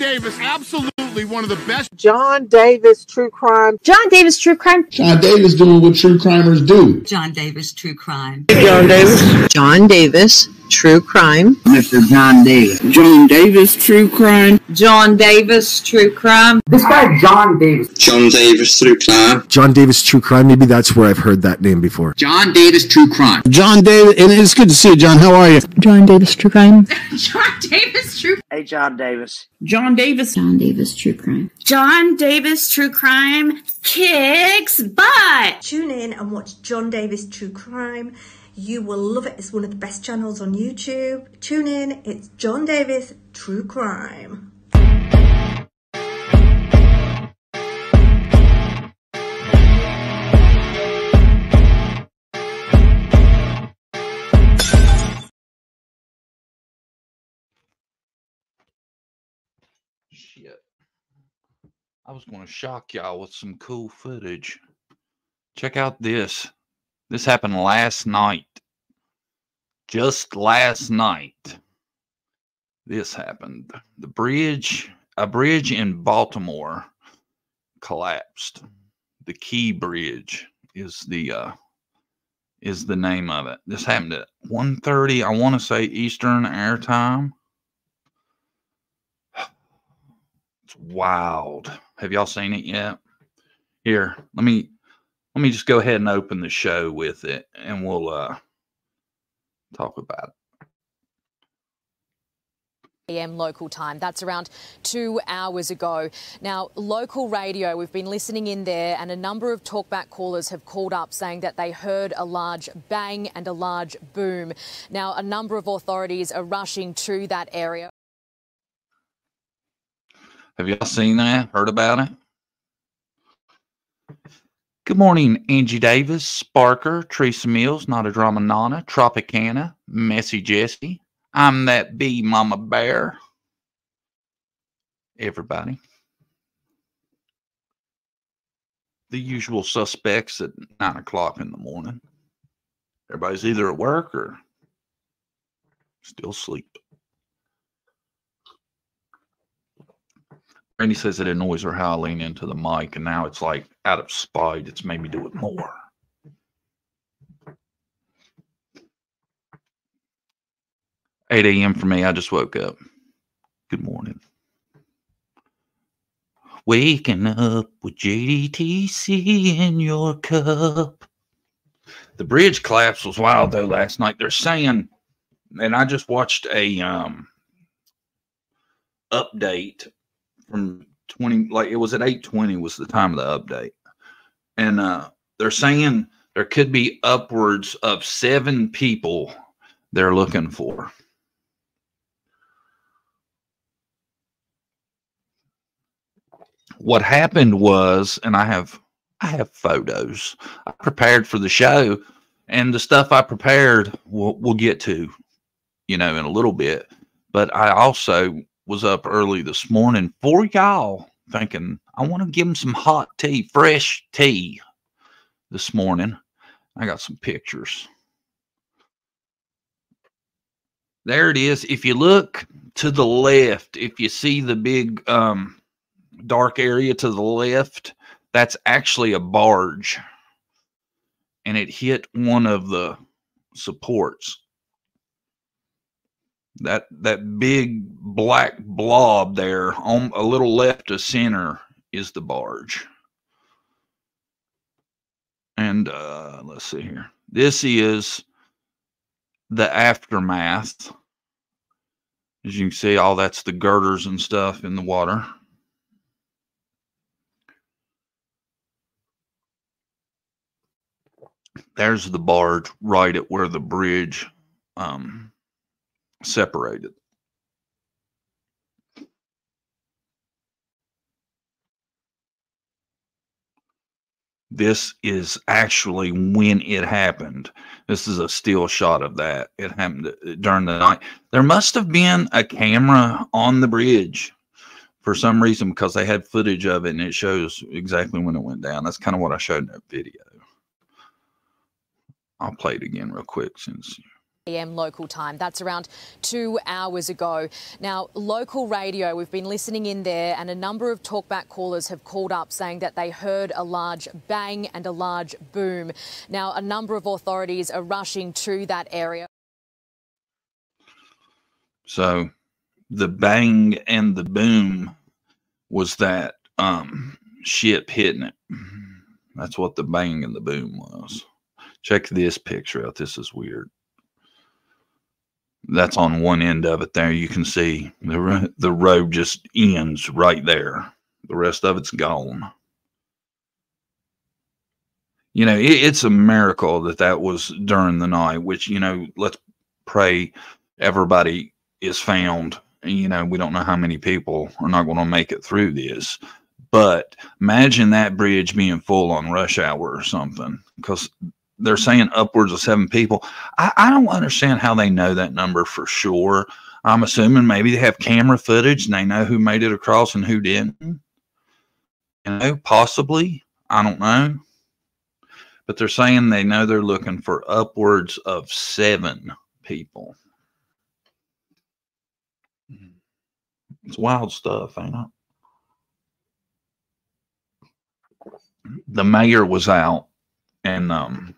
John Davis, absolutely one of the best. John Davis True Crime. John Davis True Crime. John Davis doing what true crimers do. John Davis True Crime. John Davis. John Davis True Crime. Mr. John Davis. John Davis True Crime. John Davis True Crime. This guy John Davis. John Davis True Crime. John Davis True Crime. Maybe that's where I've heard that name before. John Davis True Crime. John Davis, and it's good to see you, John. How are you? John Davis True Crime. John Davis True Hey, John Davis. John Davis. John Davis True Crime. John Davis True Crime kicks butt. Tune in and watch John Davis True Crime. You will love it. It's one of the best channels on YouTube. Tune in. It's John Davis True Crime. Shit. I was going to shock y'all with some cool footage. Check out this. This happened last night. Just last night. This happened. The bridge, a bridge in Baltimore collapsed. The Key Bridge is the uh is the name of it. This happened at 1:30, I want to say Eastern Air Time. It's wild. Have y'all seen it yet? Here, let me let me just go ahead and open the show with it and we'll uh talk about it. a.m. local time. That's around two hours ago. Now, local radio, we've been listening in there, and a number of talkback callers have called up saying that they heard a large bang and a large boom. Now, a number of authorities are rushing to that area. Have y'all seen that? Heard about it? Good morning, Angie Davis, Sparker, Teresa Mills, Not a Drama Nana, Tropicana, Messy Jesse. I'm that bee mama bear. Everybody. The usual suspects at nine o'clock in the morning. Everybody's either at work or still asleep. Randy says it annoys her how I lean into the mic, and now it's like out of spite, it's made me do it more. Eight a.m. for me. I just woke up. Good morning. Waking up with JDTC in your cup. The bridge collapse was wild though last night. They're saying, and I just watched a um update from 20 like it was at 820 was the time of the update. And uh they're saying there could be upwards of seven people they're looking for. What happened was and i have i have photos. I prepared for the show and the stuff i prepared we'll, we'll get to you know in a little bit. But i also was up early this morning for y'all thinking I want to give them some hot tea, fresh tea this morning. I got some pictures. There it is. If you look to the left, if you see the big um, dark area to the left, that's actually a barge. And it hit one of the supports that that big black blob there on a little left of center is the barge. And uh let's see here. This is the aftermath. As you can see all that's the girders and stuff in the water. There's the barge right at where the bridge um separated. This is actually when it happened. This is a still shot of that. It happened uh, during the night. There must have been a camera on the bridge for some reason because they had footage of it and it shows exactly when it went down. That's kind of what I showed in that video. I'll play it again real quick since local time. That's around two hours ago. Now, local radio, we've been listening in there, and a number of talkback callers have called up saying that they heard a large bang and a large boom. Now, a number of authorities are rushing to that area. So the bang and the boom was that um, ship hitting it. That's what the bang and the boom was. Check this picture out. This is weird. That's on one end of it there. You can see the, the road just ends right there. The rest of it's gone. You know, it, it's a miracle that that was during the night, which, you know, let's pray everybody is found. You know, we don't know how many people are not going to make it through this. But imagine that bridge being full on rush hour or something because they're saying upwards of seven people. I, I don't understand how they know that number for sure. I'm assuming maybe they have camera footage and they know who made it across and who didn't. You know, possibly. I don't know. But they're saying they know they're looking for upwards of seven people. It's wild stuff, ain't it? The mayor was out and um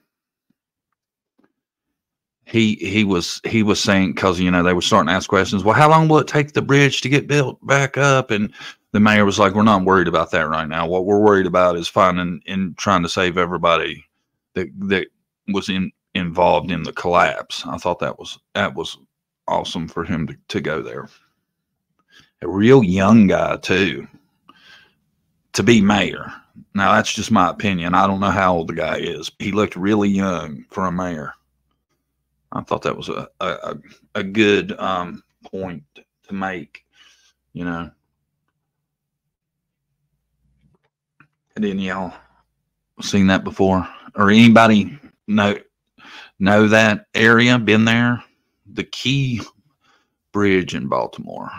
he he was he was saying because you know they were starting to ask questions well how long will it take the bridge to get built back up? And the mayor was like we're not worried about that right now. What we're worried about is finding and trying to save everybody that that was in involved in the collapse. I thought that was that was awesome for him to, to go there. A real young guy too to be mayor. Now that's just my opinion. I don't know how old the guy is. He looked really young for a mayor I thought that was a a, a good um, point to make. You know, didn't y'all seen that before, or anybody know know that area? Been there? The Key Bridge in Baltimore.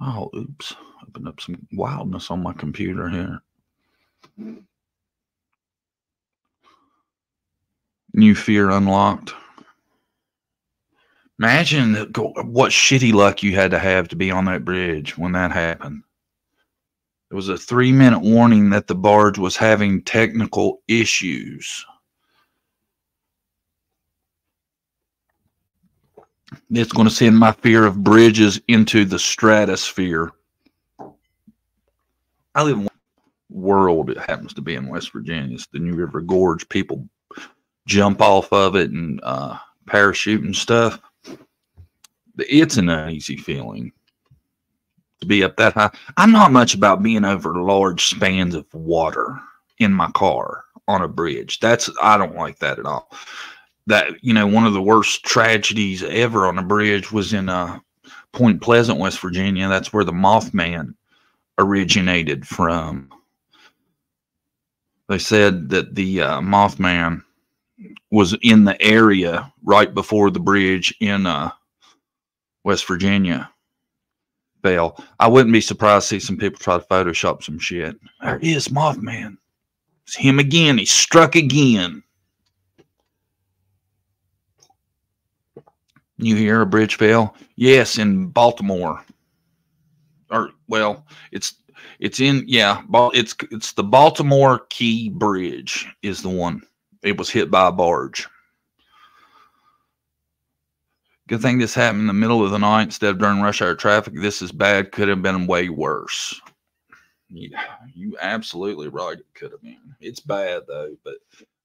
Oh, oops! Opened up some wildness on my computer here. New fear unlocked. Imagine what shitty luck you had to have to be on that bridge when that happened. There was a three minute warning that the barge was having technical issues. It's going to send my fear of bridges into the stratosphere. I live in world. It happens to be in West Virginia. It's the New River Gorge. People jump off of it and uh, parachute and stuff. It's an uneasy feeling to be up that high. I'm not much about being over large spans of water in my car on a bridge. That's I don't like that at all. That you know, one of the worst tragedies ever on a bridge was in uh, Point Pleasant, West Virginia. That's where the Mothman originated from. They said that the uh, Mothman was in the area right before the bridge in uh, West Virginia fell. I wouldn't be surprised to see some people try to Photoshop some shit. There is Mothman. It's him again. He struck again. You hear a bridge fell? Yes, in Baltimore. Or well, it's it's in yeah, it's it's the Baltimore Key Bridge is the one. It was hit by a barge. Good thing this happened in the middle of the night instead of during rush hour traffic. This is bad. Could have been way worse. Yeah, you absolutely right. It could have been. It's bad though, but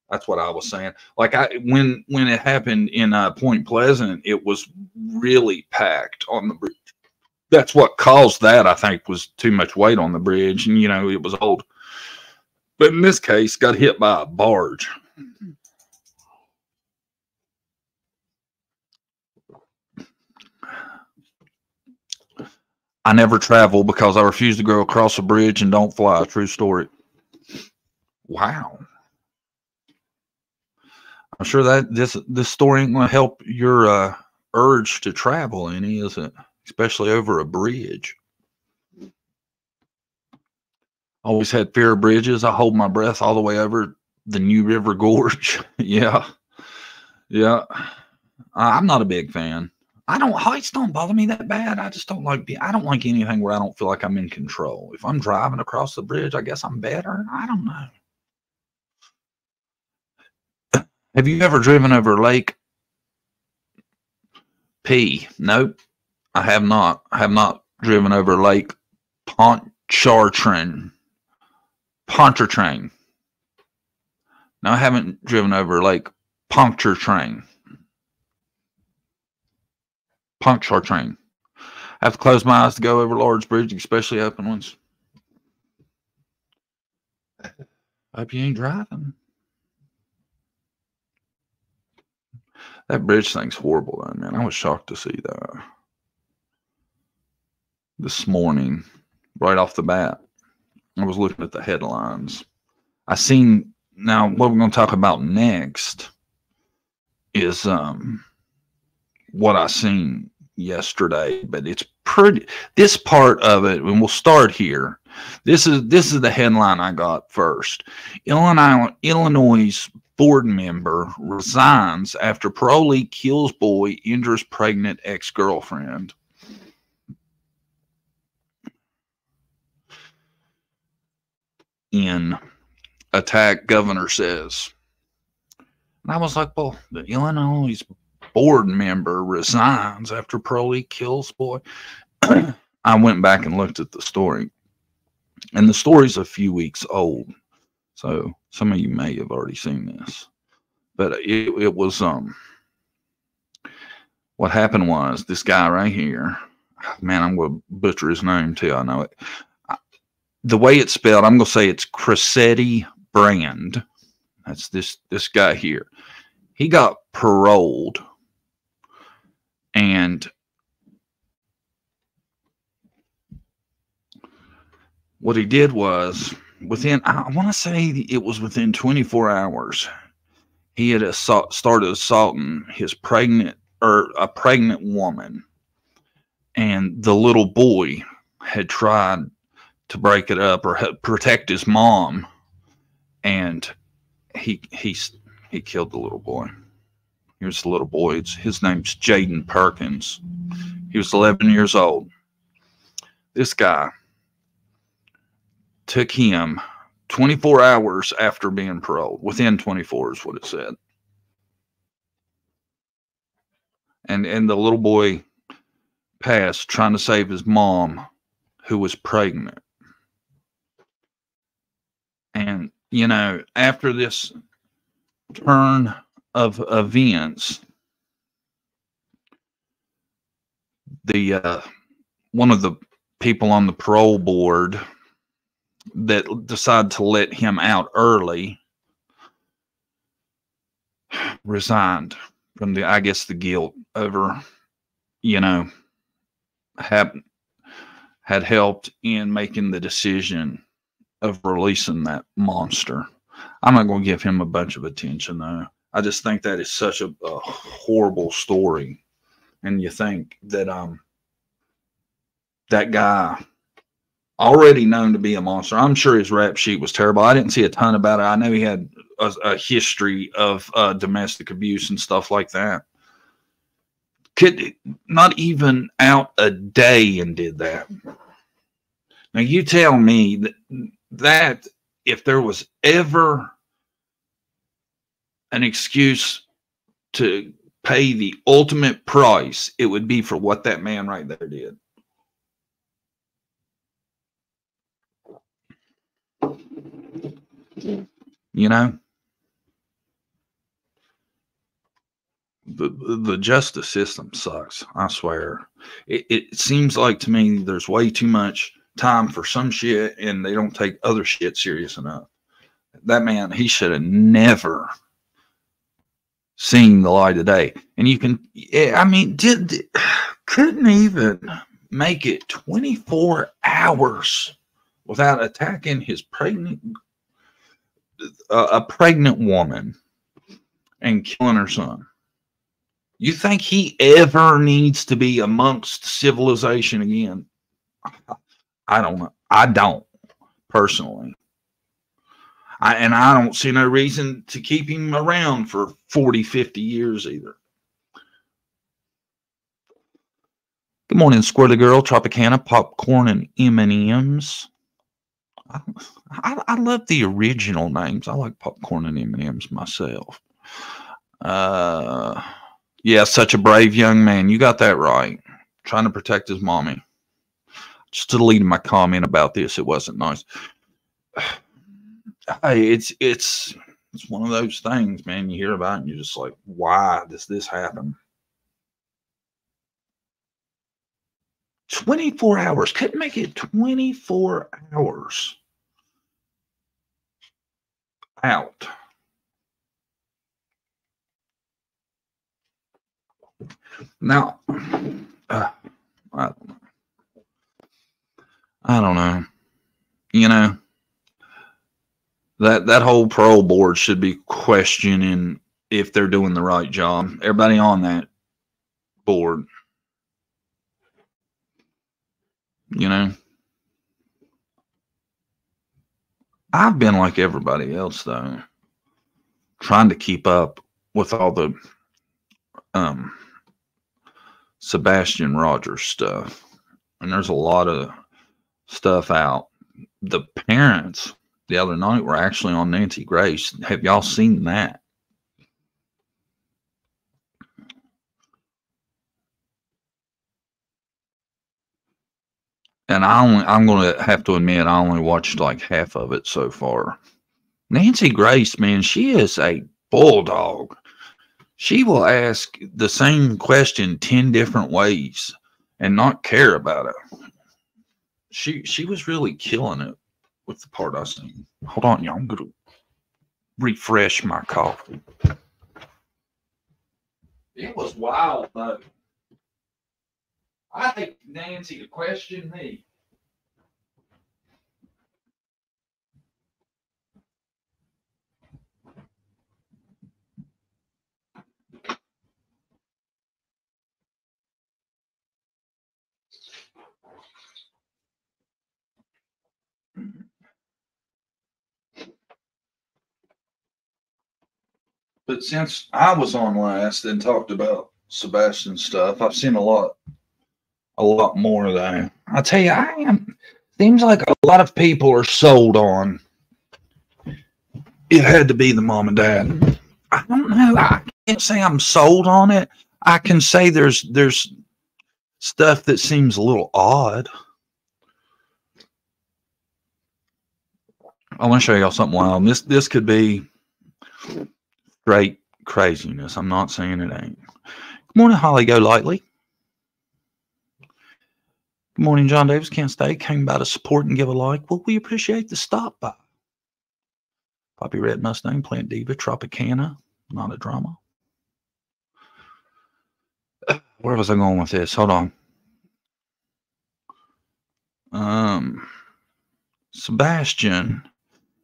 that's what I was saying. Like I when when it happened in uh, Point Pleasant, it was really packed on the bridge. That's what caused that. I think was too much weight on the bridge, and you know it was old. But in this case, got hit by a barge. I never travel because I refuse to go across a bridge and don't fly. True story. Wow. I'm sure that this this story ain't gonna help your uh, urge to travel any, is it? Especially over a bridge. Always had fear of bridges. I hold my breath all the way over the New River Gorge. yeah. Yeah, I'm not a big fan. I don't heights don't bother me that bad. I just don't like I don't like anything where I don't feel like I'm in control. If I'm driving across the bridge, I guess I'm better. I don't know. Have you ever driven over Lake P? Nope. I have not. I have not driven over Lake Pontchartrain. Pontchartrain. No, I haven't driven over like puncture train. Puncture train. I have to close my eyes to go over large bridges, especially open ones. Hope you ain't driving. That bridge thing's horrible, though, man. I was shocked to see that this morning, right off the bat. I was looking at the headlines. I seen now what we're going to talk about next is um what I seen yesterday, but it's pretty this part of it, and we'll start here. This is this is the headline I got first. Illinois Illinois board member resigns after parolee kills boy, injures pregnant ex-girlfriend. In attack, governor says. And I was like, well, the Illinois board member resigns after parolee kills boy. I went back and looked at the story. And the story's a few weeks old. So some of you may have already seen this. But it, it was um what happened was this guy right here, man, I'm gonna butcher his name too. I know it. The way it's spelled, I'm gonna say it's Cressetti Brand. That's this this guy here. He got paroled and what he did was within I want to say it was within 24 hours he had assault, started assaulting his pregnant or a pregnant woman and the little boy had tried to break it up or protect his mom and he he he killed the little boy Here's the little boy. It's, his name's Jayden Perkins. He was 11 years old. This guy took him 24 hours after being paroled. Within 24 is what it said. And and the little boy passed trying to save his mom who was pregnant. And you know, after this turn of events, the uh, one of the people on the parole board that decided to let him out early resigned from the I guess the guilt over you know had had helped in making the decision of releasing that monster. I'm not going to give him a bunch of attention though. I just think that is such a, a horrible story. And you think that um that guy already known to be a monster. I'm sure his rap sheet was terrible. I didn't see a ton about it. I know he had a, a history of uh, domestic abuse and stuff like that. Could not even out a day and did that. Now you tell me that that if there was ever an excuse to pay the ultimate price, it would be for what that man right there did. You know, the the justice system sucks. I swear. It, it seems like to me there's way too much time for some shit, and they don't take other shit serious enough. That man, he should have never seen the light of day. And you can, I mean, did couldn't even make it 24 hours without attacking his pregnant, uh, a pregnant woman and killing her son. You think he ever needs to be amongst civilization again? I don't. I don't personally. I, and I don't see no reason to keep him around for 40, 50 years either. Good morning, Squirrely Girl, Tropicana, Popcorn, and M&M's. I, I, I love the original names. I like Popcorn and M&M's myself. Uh, yeah, such a brave young man. You got that right. Trying to protect his mommy. Just deleting my comment about this. It wasn't nice. It's it's it's one of those things, man. You hear about and you're just like, why does this happen? 24 hours. Couldn't make it 24 hours out. Now, uh, I don't know. I don't know. You know, that that whole parole board should be questioning if they're doing the right job. Everybody on that board, you know. I've been like everybody else though, trying to keep up with all the um Sebastian Rogers stuff. And there's a lot of stuff out. The parents the other night were actually on Nancy Grace. Have y'all seen that? And I only I'm gonna have to admit I only watched like half of it so far. Nancy Grace, man, she is a bulldog. She will ask the same question 10 different ways and not care about it. She she was really killing it with the part I seen. Hold on, y'all. I'm gonna refresh my coffee. It was wild though. I think Nancy to question me. But since I was on last and talked about Sebastian stuff, I've seen a lot, a lot more of that. I tell you, I am. Seems like a lot of people are sold on. It had to be the mom and dad. I don't know. I can't say I'm sold on it. I can say there's there's stuff that seems a little odd. I want to show y'all something wild. This this could be straight craziness. I'm not saying it ain't. Good morning, Holly Go Lightly. Good morning, John Davis. Can't stay. Came by to support and give a like. Well, we appreciate the stop by. Poppy Red Mustang, Plant Diva, Tropicana, not a drama. Where was I going with this? Hold on. Um, Sebastian,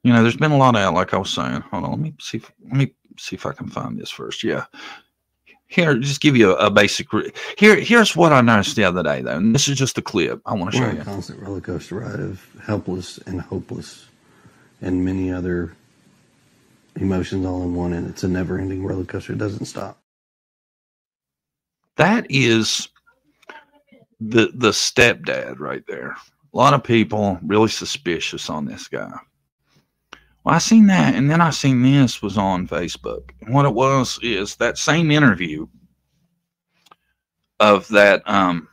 you know, there's been a lot out, like I was saying. Hold on, let me see. If, let me see if I can find this first. Yeah. Here, just give you a, a basic. Re- here, here's what I noticed the other day, though. And this is just a clip I want to show you. a constant roller coaster ride of helpless and hopeless, and many other emotions all in one, and it's a never-ending roller coaster. It doesn't stop. That is the the stepdad right there. A lot of people really suspicious on this guy. Well, I seen that, and then I seen this was on Facebook. And what it was is that same interview of that um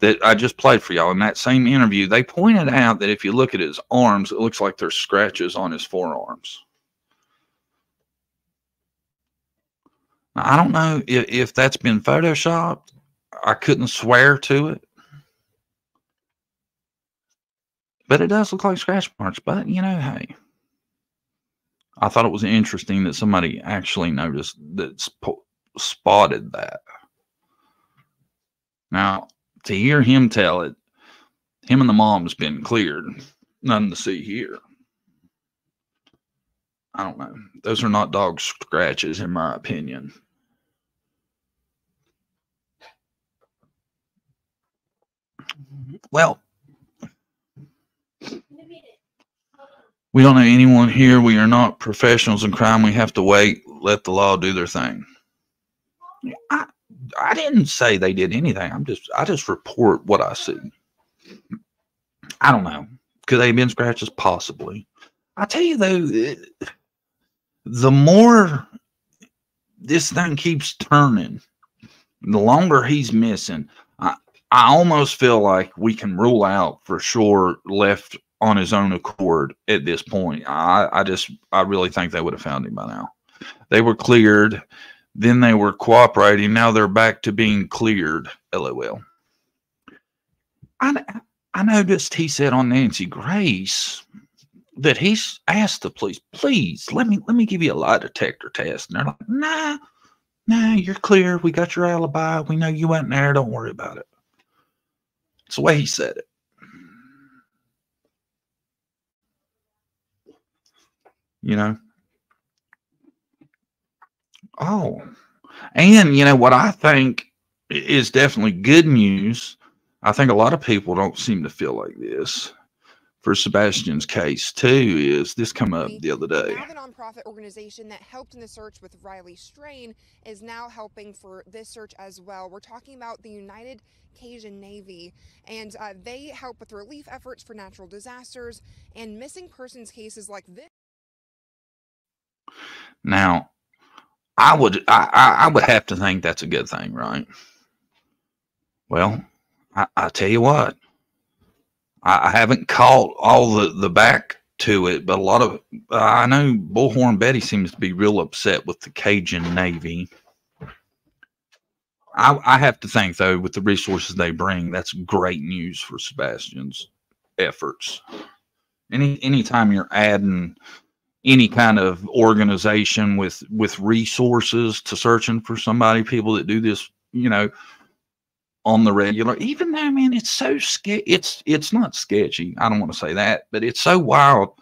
that I just played for y'all. In that same interview, they pointed out that if you look at his arms, it looks like there's scratches on his forearms. Now, I don't know if, if that's been photoshopped. I couldn't swear to it. But it does look like scratch marks. But, you know, hey, I thought it was interesting that somebody actually noticed that sp- spotted that. Now, to hear him tell it, him and the mom's been cleared. Nothing to see here. I don't know. Those are not dog scratches, in my opinion. Mm-hmm. Well, We don't know anyone here. We are not professionals in crime. We have to wait, let the law do their thing. I, I didn't say they did anything. I'm just I just report what I see. I don't know. Could they have been scratches? Possibly. I tell you though, it, the more this thing keeps turning, the longer he's missing. I I almost feel like we can rule out for sure left on his own accord at this point. I, I just I really think they would have found him by now. They were cleared, then they were cooperating. Now they're back to being cleared. LOL. I I noticed he said on Nancy Grace that he's asked the police, please let me let me give you a lie detector test. And they're like, nah, nah, you're clear. We got your alibi. We know you went there. Don't worry about it. It's the way he said it. You know? Oh. And you know what I think is definitely good news. I think a lot of people don't seem to feel like this for Sebastian's case too is this come up the other day. Now the nonprofit organization that helped in the search with Riley Strain is now helping for this search as well. We're talking about the United Cajun Navy, and uh, they help with relief efforts for natural disasters and missing persons cases like this. Now, I would I, I would have to think that's a good thing, right? Well, I, I tell you what, I, I haven't caught all the the back to it, but a lot of uh, I know Bullhorn Betty seems to be real upset with the Cajun Navy. I, I have to think though, with the resources they bring, that's great news for Sebastian's efforts. Any anytime you're adding any kind of organization with with resources to searching for somebody, people that do this, you know, on the regular. Even though, man, it's so sketchy. It's it's not sketchy. I don't want to say that, but it's so wild.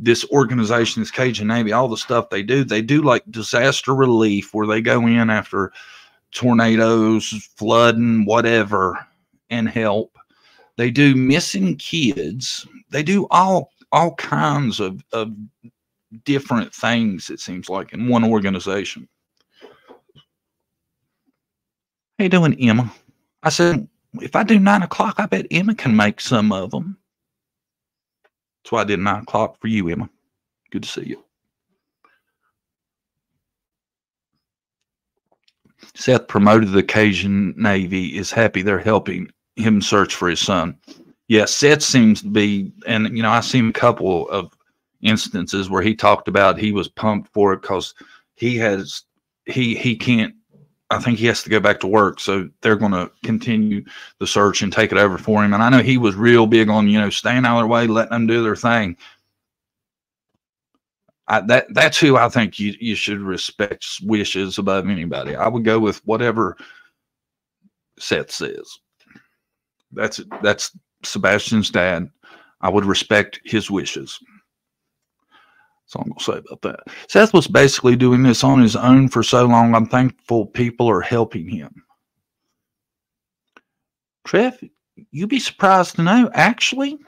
This organization, this Cajun Navy, all the stuff they do, they do like disaster relief where they go in after tornadoes, flooding, whatever, and help. They do missing kids. They do all all kinds of, of different things, it seems like, in one organization. How you doing, Emma? I said, if I do nine o'clock, I bet Emma can make some of them. That's why I did nine o'clock for you, Emma. Good to see you. Seth promoted the Cajun Navy, is happy they're helping him search for his son. Yeah, Seth seems to be, and you know, I've seen a couple of instances where he talked about he was pumped for it because he has he he can't I think he has to go back to work. So they're going to continue the search and take it over for him. And I know he was real big on, you know, staying out of their way, letting them do their thing. I, that that's who I think you, you should respect wishes above anybody. I would go with whatever Seth says. That's that's Sebastian's dad. I would respect his wishes. That's all I'm gonna say about that. Seth was basically doing this on his own for so long. I'm thankful people are helping him. Trev, you'd be surprised to know, actually,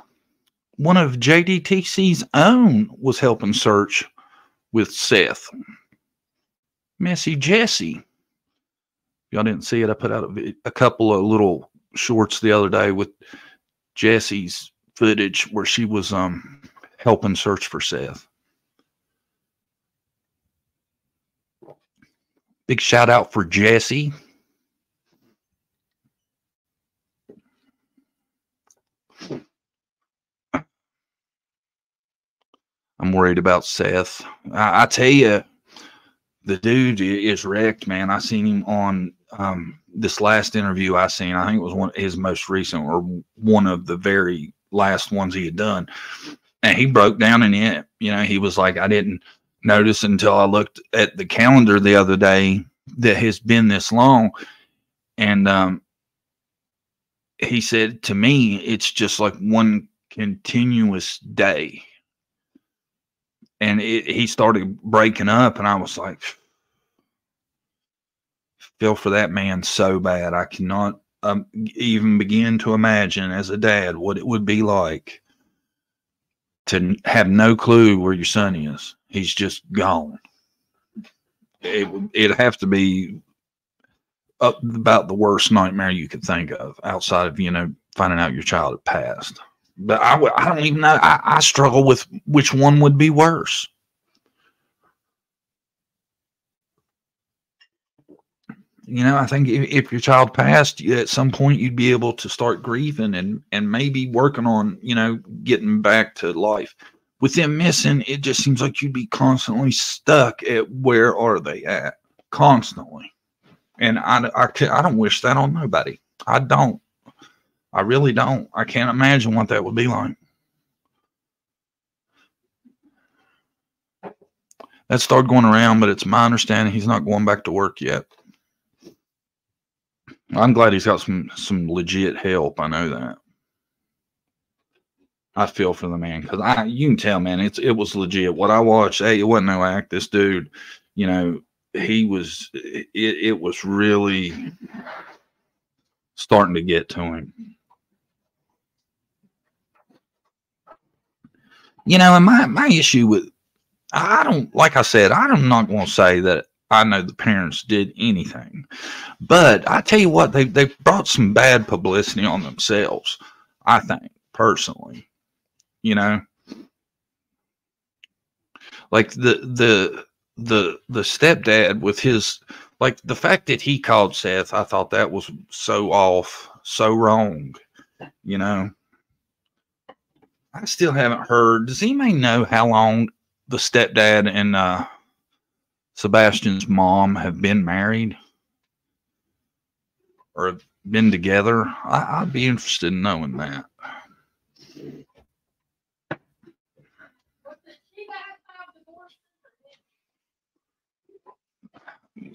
one of JDTC's own was helping search with Seth. Messy Jesse. Y'all didn't see it. I put out a, a couple of little shorts the other day with Jesse's footage where she was um helping search for Seth. Big shout out for Jesse. I'm worried about Seth. I, I, tell you, the dude is wrecked, man. I seen him on um, this last interview I seen. I think it was one his most recent or one of the very last ones he had done, and he broke down in it. You know, he was like, I didn't notice until I looked at the calendar the other day that has been this long, and um, he said to me, it's just like one continuous day and it, he started breaking up and i was like feel for that man so bad i cannot um, even begin to imagine as a dad what it would be like to have no clue where your son is. He's just gone. It it'd have to be up about the worst nightmare you could think of outside of you know finding out your child had passed. But I don't even know. I, I struggle with which one would be worse. You know, I think if, your child passed, at some point you'd be able to start grieving and and maybe working on you know getting back to life. With them missing, it just seems like you'd be constantly stuck at where are they at, constantly. And I I, I don't wish that on nobody. I don't. I really don't. I can't imagine what that would be like. That started going around, but it's my understanding he's not going back to work yet. I'm glad he's got some some legit help. I know that. I feel for the man because I you can tell, man, it's it was legit. What I watched, hey, it wasn't no act. This dude, you know, he was it, it was really starting to get to him. You know, and my my issue with I don't like I said, I'm not going to say that I know the parents did anything, but I tell you what, they they brought some bad publicity on themselves. I think personally, you know, like the the the the stepdad with his like the fact that he called Seth, I thought that was so off, so wrong, you know. I still haven't heard. Does anybody know how long the stepdad and uh, Sebastian's mom have been married or have been together? I, I'd be interested in knowing that.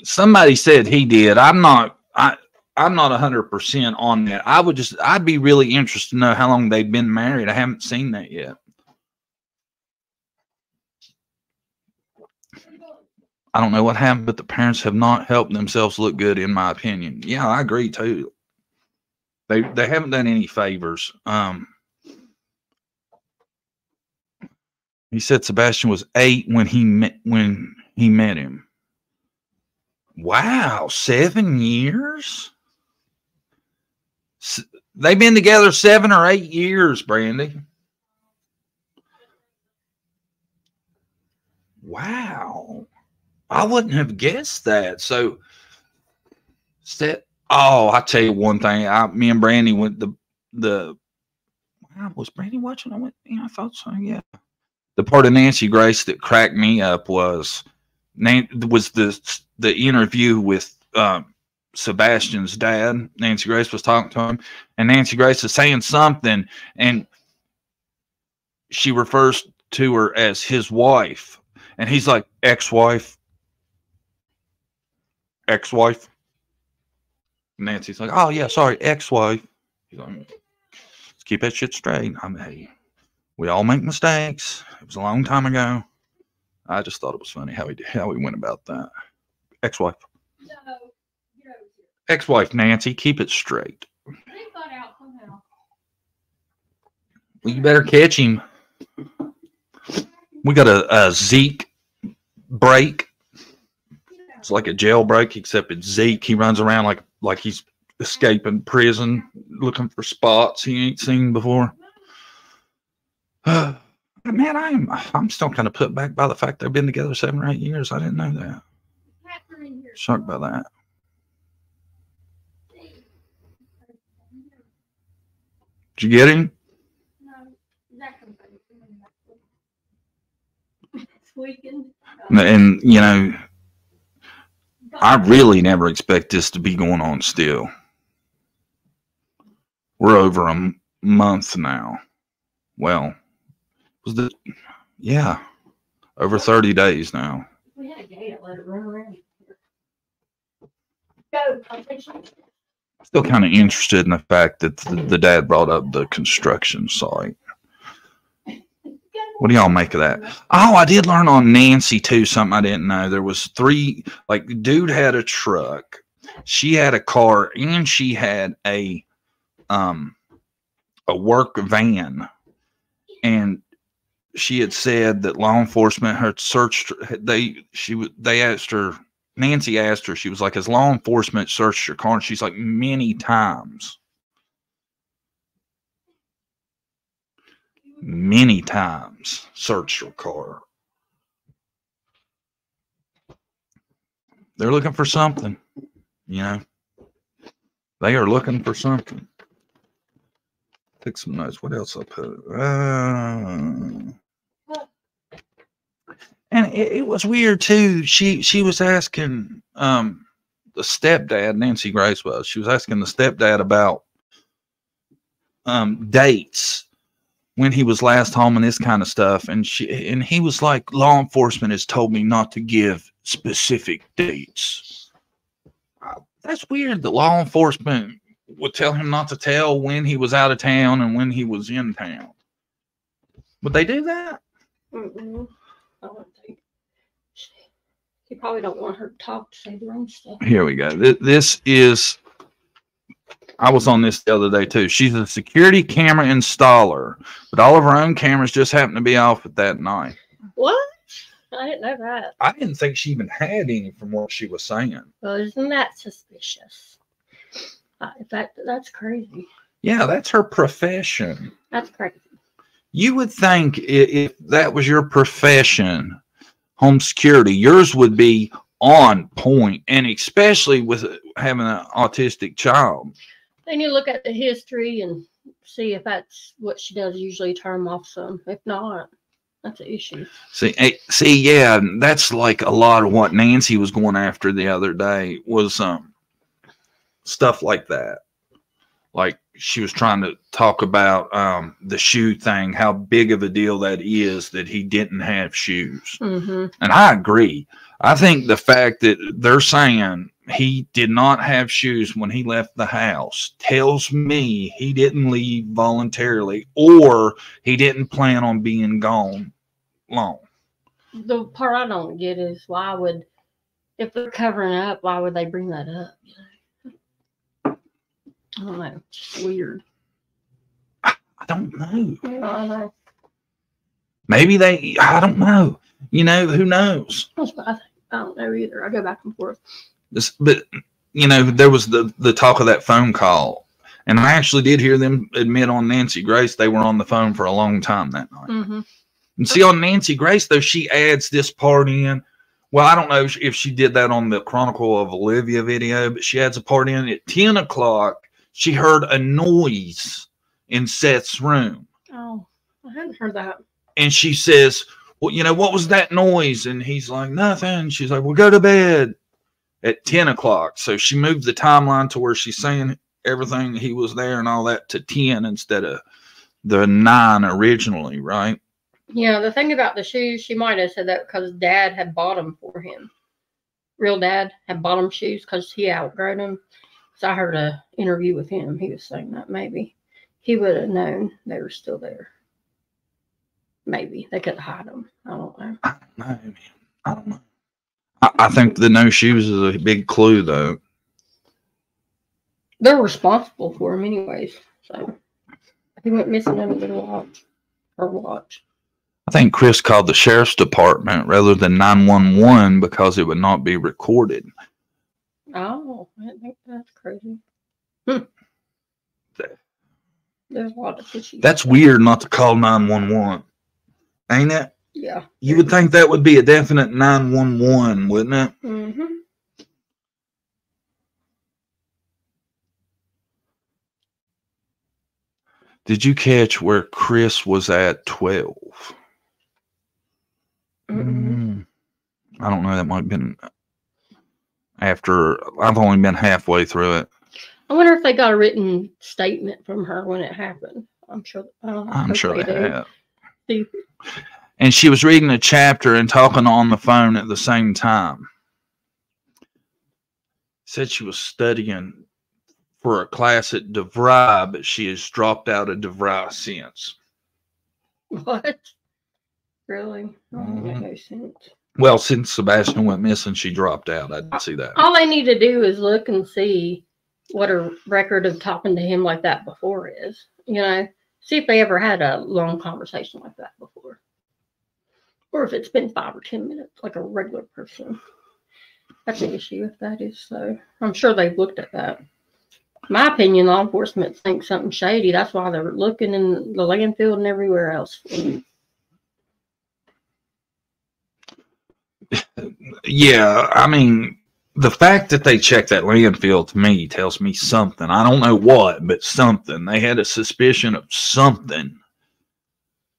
Somebody said he did. I'm not. I I'm not hundred percent on that. I would just. I'd be really interested to know how long they've been married. I haven't seen that yet. I don't know what happened, but the parents have not helped themselves look good, in my opinion. Yeah, I agree too. They they haven't done any favors. Um, he said Sebastian was eight when he met when he met him. Wow, seven years. S- They've been together seven or eight years, Brandy. Wow. I wouldn't have guessed that. So, set. Oh, I tell you one thing. I, me and Brandy went the the. Wow, was Brandy watching? I went. Yeah, I thought so. Yeah. The part of Nancy Grace that cracked me up was, was the the interview with um, Sebastian's dad. Nancy Grace was talking to him, and Nancy Grace is saying something, and she refers to her as his wife, and he's like ex-wife ex-wife. Nancy's like, oh yeah, sorry, ex-wife. He's like, let's keep that shit straight. I mean, hey, we all make mistakes. It was a long time ago. I just thought it was funny how he how he went about that. Ex-wife. Ex-wife Nancy, keep it straight. Well, you better catch him. We got a, a Zeke break it's like a jailbreak, except it's Zeke. He runs around like like he's escaping prison, looking for spots he ain't seen before. Uh, man, I'm I'm still kind of put back by the fact they've been together seven or eight years. I didn't know that. Shocked by that. Did you get him? And, and you know, I really never expect this to be going on still. We're over a m- month now. Well, was the yeah, over 30 days now. We had a gate, let it run around. Go, Still kind of interested in the fact that the, the dad brought up the construction site. What do y'all make of that? Oh, I did learn on Nancy too something I didn't know. There was three like dude had a truck, she had a car, and she had a um a work van. And she had said that law enforcement had searched they she they asked her Nancy asked her she was like has law enforcement searched your car and she's like many times many times searched your car they're looking for something you know they are looking for something take some notes what else i put uh, and it, it was weird too. She she was asking um the stepdad, Nancy Grace was. She was asking the stepdad about um dates when he was last home and this kind of stuff. And she and he was like, law enforcement has told me not to give specific dates. Uh, That's weird that law enforcement would tell him not to tell when he was out of town and when he was in town. Would they do that? Mm-mm. I don't think. He probably don't want her to talk to say the wrong stuff. Here we go. Th- This is, I was on this the other day too. She's a security camera installer, but all of her own cameras just happened to be off at that night. What? I didn't know that. I didn't think she even had any from what she was saying. Well, isn't that suspicious? Uh, in fact, that's crazy. Yeah, that's her profession. That's crazy. You would think i- if that was your profession, home security, yours would be on point, and especially with having an autistic child. Then you look at the history and see if that's what she does usually turn them off some. If not, that's an issue. See, eh, see, yeah, that's like a lot of what Nancy was going after the other day was um stuff like that. Like she was trying to talk about um the shoe thing, how big of a deal that is that he didn't have shoes. Mm-hmm. And I agree. I think the fact that they're saying he did not have shoes when he left the house tells me he didn't leave voluntarily or he didn't plan on being gone long. The part I don't get is why would, if they're covering up, why would they bring that up? You know? I don't know. It's weird. I don't know. You know, I know. Maybe they, I don't know. You know, who knows? That's what I think. I don't know either. I go back and forth. This, but, you know, there was the, the talk of that phone call. And I actually did hear them admit on Nancy Grace they were on the phone for a long time that night. Mm-hmm. And see, on Nancy Grace, though, she adds this part in. Well, I don't know if she did that on the Chronicle of Olivia video, but she adds a part in at 10 o'clock. She heard a noise in Seth's room. Oh, I hadn't heard that. And she says, Well, you know, what was that noise? And he's like, Nothing. She's like, Well, go to bed at 10 o'clock. So she moved the timeline to where she's saying everything he was there and all that to 10 instead of the nine originally, right? Yeah, the thing about the shoes, she might have said that because dad had bought them for him. Real dad had bought him shoes because he outgrown them. So I heard a interview with him. He was saying that maybe he would have known they were still there. Maybe they could hide them. I don't know. I don't know, man. I don't know. I, I think the no shoes is a big clue, though. They're responsible for him, anyways. So he went missing under their watch Her watch. I think Chris called the sheriff's department rather than 911 because it would not be recorded. Oh, I think that's crazy. Hmm. There's a lot of fishy. That's weird not to call 911. Ain't it? Yeah. You would think that would be a definite 911, wouldn't it? Mm-hmm. Did you catch where Chris was at 12? Mm, I don't know. That might have been after. I've only been halfway through it. I wonder if they got a written statement from her when it happened. I'm sure. Uh, I'm sure they do. have. See, And she was reading a chapter and talking on the phone at the same time. Said she was studying for a class at DeVry, but she has dropped out of DeVry since. What? Really? That make Mhm. no sense. Well, since Sebastian went missing, she dropped out. I didn't see that. All they need to do is look and see what her record of talking to him like that before is. You know, see if they ever had a long conversation like that before. or if it's been five or ten minutes, like a regular person. That's an issue if that is so. I'm sure they've looked at that. My opinion, law enforcement thinks something shady. That's why they're looking in the landfill and everywhere else. Yeah, I mean, the fact that they checked that landfill to me tells me something. I don't know what, but something. They had a suspicion of something.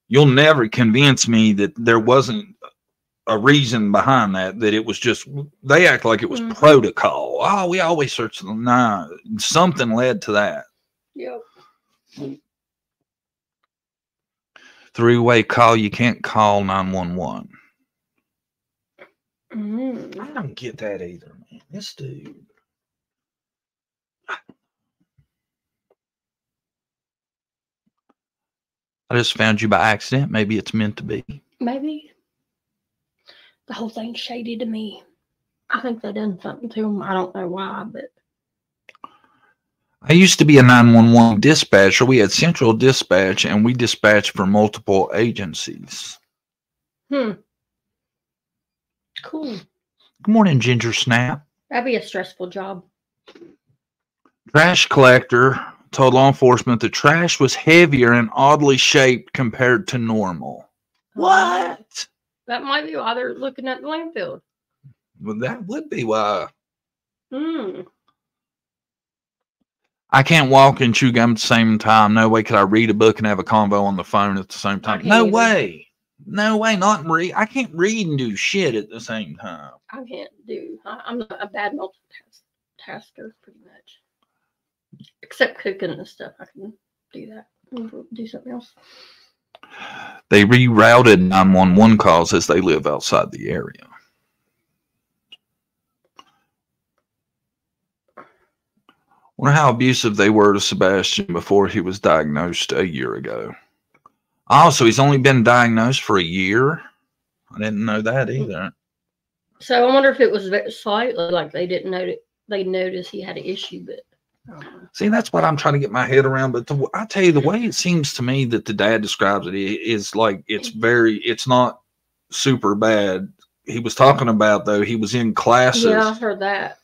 You'll never convince me that there wasn't a reason behind that, that it was just, they act like it was Mhm. protocol. Oh, we always search them. Nah, something led to that. Yep. Three way call, you can't call 911. Mm. I don't get that either, man. This dude. I just found you by accident. Maybe it's meant to be. Maybe the whole thing's shady to me. I think they done something to him. I don't know why, but I used to be a 911 dispatcher. We had central dispatch and we dispatched for multiple agencies. hmm. Cool. Good morning, Ginger Snap. That'd be a stressful job. Trash collector told law enforcement the trash was heavier and oddly shaped compared to normal. What? That might be why they're looking at the landfill. Well, that would be why. Hmm. I can't walk and chew gum at the same time. No way could I read a book and have a convo on the phone at the same time. No either. way. No way. Not read. I can't read and do shit at the same time. I can't do. I, I'm a bad multitasker, pretty much. Except cooking and stuff, I can do that. Do something else. They rerouted 911 calls as they live outside the area. Wonder how abusive they were to Sebastian before he was diagnosed a year ago. Oh, so he's only been diagnosed for a year? I didn't know that mm-hmm. either. So I wonder if it was slightly like they didn't notice. They noticed he had an issue, but See, that's what I'm trying to get my head around. But the, I tell you, the way it seems to me that the dad describes it is like it's very, it's not super bad. He was talking about though, he was in classes, yeah, I heard that.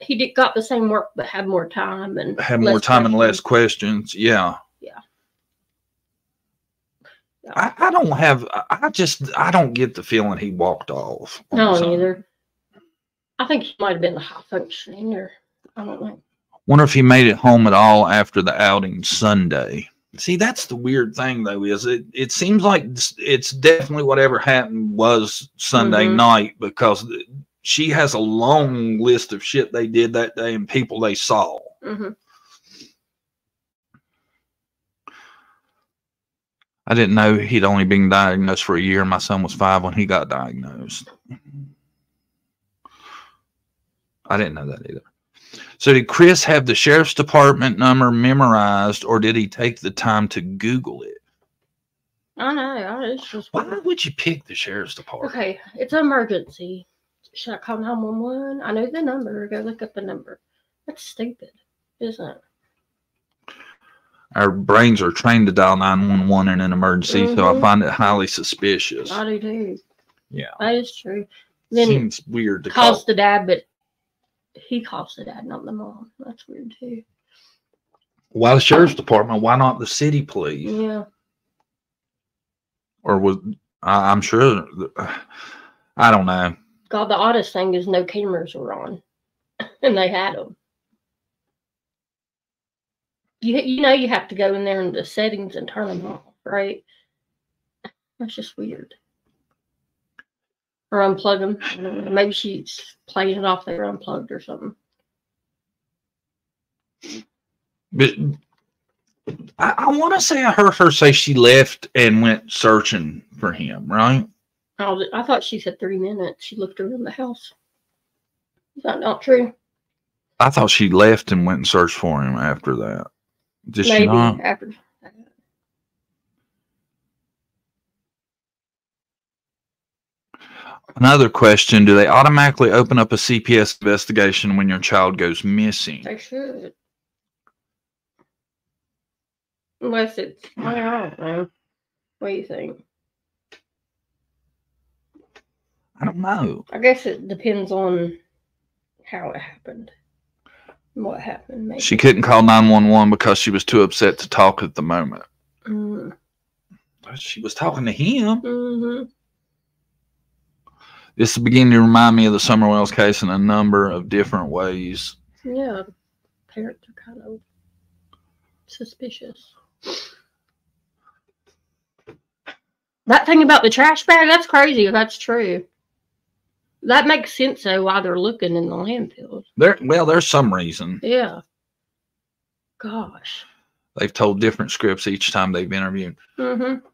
He did got the same work, but had more time and had more time and less questions. questions. Yeah. I, I don't have, I- just, I don't get the feeling he walked off. No, neither. I think he might have been the high functioning, or I don't know. Wonder if he made it home at all after the outing Sunday. See, that's the weird thing though, is it it seems like it's- it's definitely whatever happened was Sunday Mhm. night because she has a long list of shit they did that day and people they saw. hmm I didn't know he'd only been diagnosed for a year. My son was five when he got diagnosed. I didn't know that either. So did Chris have the sheriff's department number memorized or did he take the time to Google it? I know. I, it's just Why would you pick the sheriff's department? okay. It's an emergency. Should I call nine one one? I know the number. Go look up the number. That's stupid, isn't it? Our brains are trained to dial 911 in an emergency, so I Mhm. find it highly suspicious. I do too. Yeah. That is true. Then Seems weird to calls call. the dad, but he calls the dad, not the mom. That's weird too. Why the sheriff's department? Why not the city police? Yeah. Or was I, I'm sure? I don't know. God, the oddest thing is no cameras were on, and they had them. You you know you have to go in there in the settings and turn them off, right? That's just weird. Or unplug them. I don't know. Maybe she's playing it off there unplugged or something. But I, I want to say I heard her say she left and went searching for him, right? I, I thought she said three minutes. She looked around the house. Is that not true? I thought she left and went and searched for him after that. Did she not? after. Another question Do they automatically open up a CPS investigation when your child goes missing? They should. Unless it's, I don't know. What do you think? I don't know. I guess it depends on how it happened. What happened? Maybe. She couldn't call 911 because she was too upset to talk at the moment. Mm. She was talking to him. hmm This is beginning to remind me of the Summer Wells case in a number of different ways. Yeah, parents are kind of suspicious. That thing about the trash bag, that's crazy if that's true. That makes sense though why they're looking in the landfill. There, well, there's some reason Yeah. Gosh. they've told different scripts each time they've interviewed. Mm-hmm.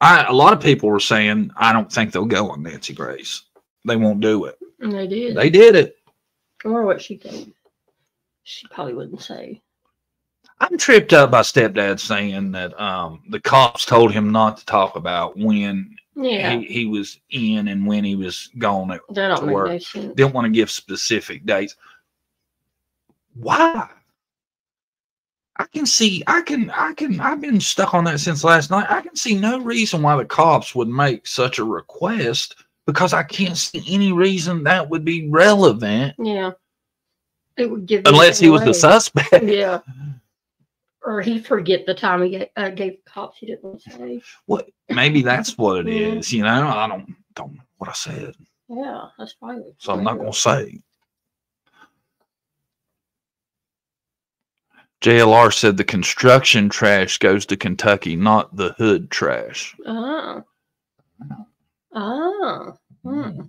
I, a lot of people were saying, I don't think they'll go on Nancy Grace. They won't do it. And they did. They did it. I wonder what she think. She probably wouldn't say. I'm tripped up by stepdad saying that um, the cops told him not to talk about when Yeah. he, he was in and when he was gone at That don't to make work. Didn't want to give specific dates. Why? I can see. I can. I can. I've been stuck on that since last night. I can see no reason why the cops would make such a request because I can't see any reason that would be relevant Yeah. It would give unless he was the suspect. Yeah. Or he forget the time he gave, uh, gave the cops he didn't say. What? Maybe that's what it is. You know, I don't don't know what I said, Yeah, that's probably. so I'm not gonna say. JLR said the construction trash goes to Kentucky, not the hood trash. Oh. Oh. Hmm.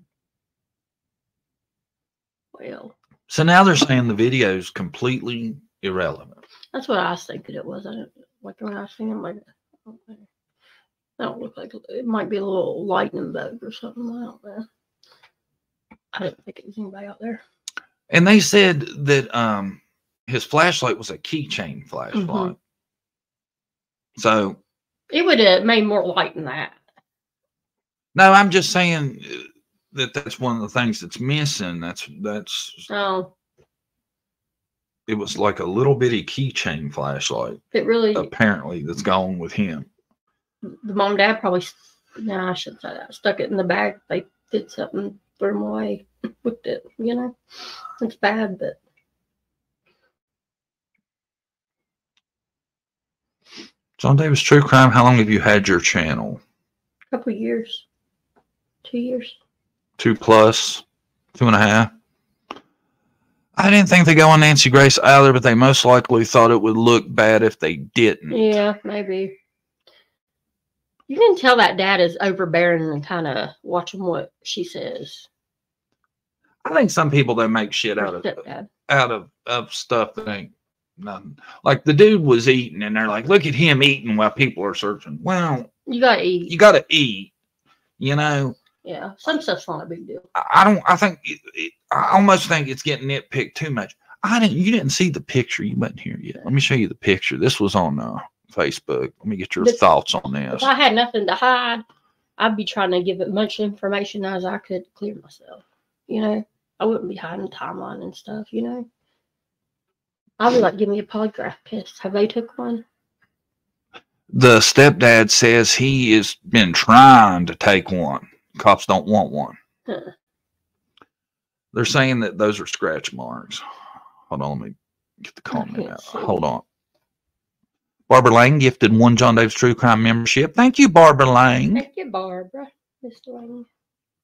Well, So now they're saying the video is completely irrelevant. that's what I was thinking it was. I don't like when I was thinking like know. That don't look like it might be a little lightning bug or something. I don't know. I didn't think it was anybody out there. And they said that um his flashlight was a keychain flashlight. Mhm. So It would have made more light than that. no, I'm just saying uh, that that's one of the things that's missing. That's that's Oh, it was like a little bitty keychain flashlight it really. apparently that's gone with him. The mom and dad probably no i shouldn't say that stuck it in the bag they did something threw them away with it you know it's bad but John Davis True Crime, how long have you had your channel? a couple years two years Two plus, two and a half. I didn't think they go on Nancy Grace either, but they most likely thought it would look bad if they didn't. yeah maybe you can tell that dad is overbearing and kind of watching what she says I think some people they make shit out of stepdad out of, of stuff that ain't nothing. Like the dude was eating, and they're like, "Look at him eating while people are searching." Well, you gotta eat you got to eat. You know, yeah some stuff's not a big deal I I don't. I think it, it, I almost think it's getting nitpicked too much. I didn't. You didn't see the picture. You wasn't here yet. Let me show you the picture. This was on uh, Facebook. Let me get your thoughts on this. if i had nothing to hide i'd be trying to give as much information as i could clear myself you know i wouldn't be hiding timeline and stuff you know i'd be like give me a polygraph test have they took one The stepdad says he has been trying to take one. Cops don't want one. Huh. They're saying that those are scratch marks. Hold on, let me get the comment out. Hold on. Barbara Lang gifted one John Davis True Crime membership. Thank you, Barbara Lang. thank you barbara mr lang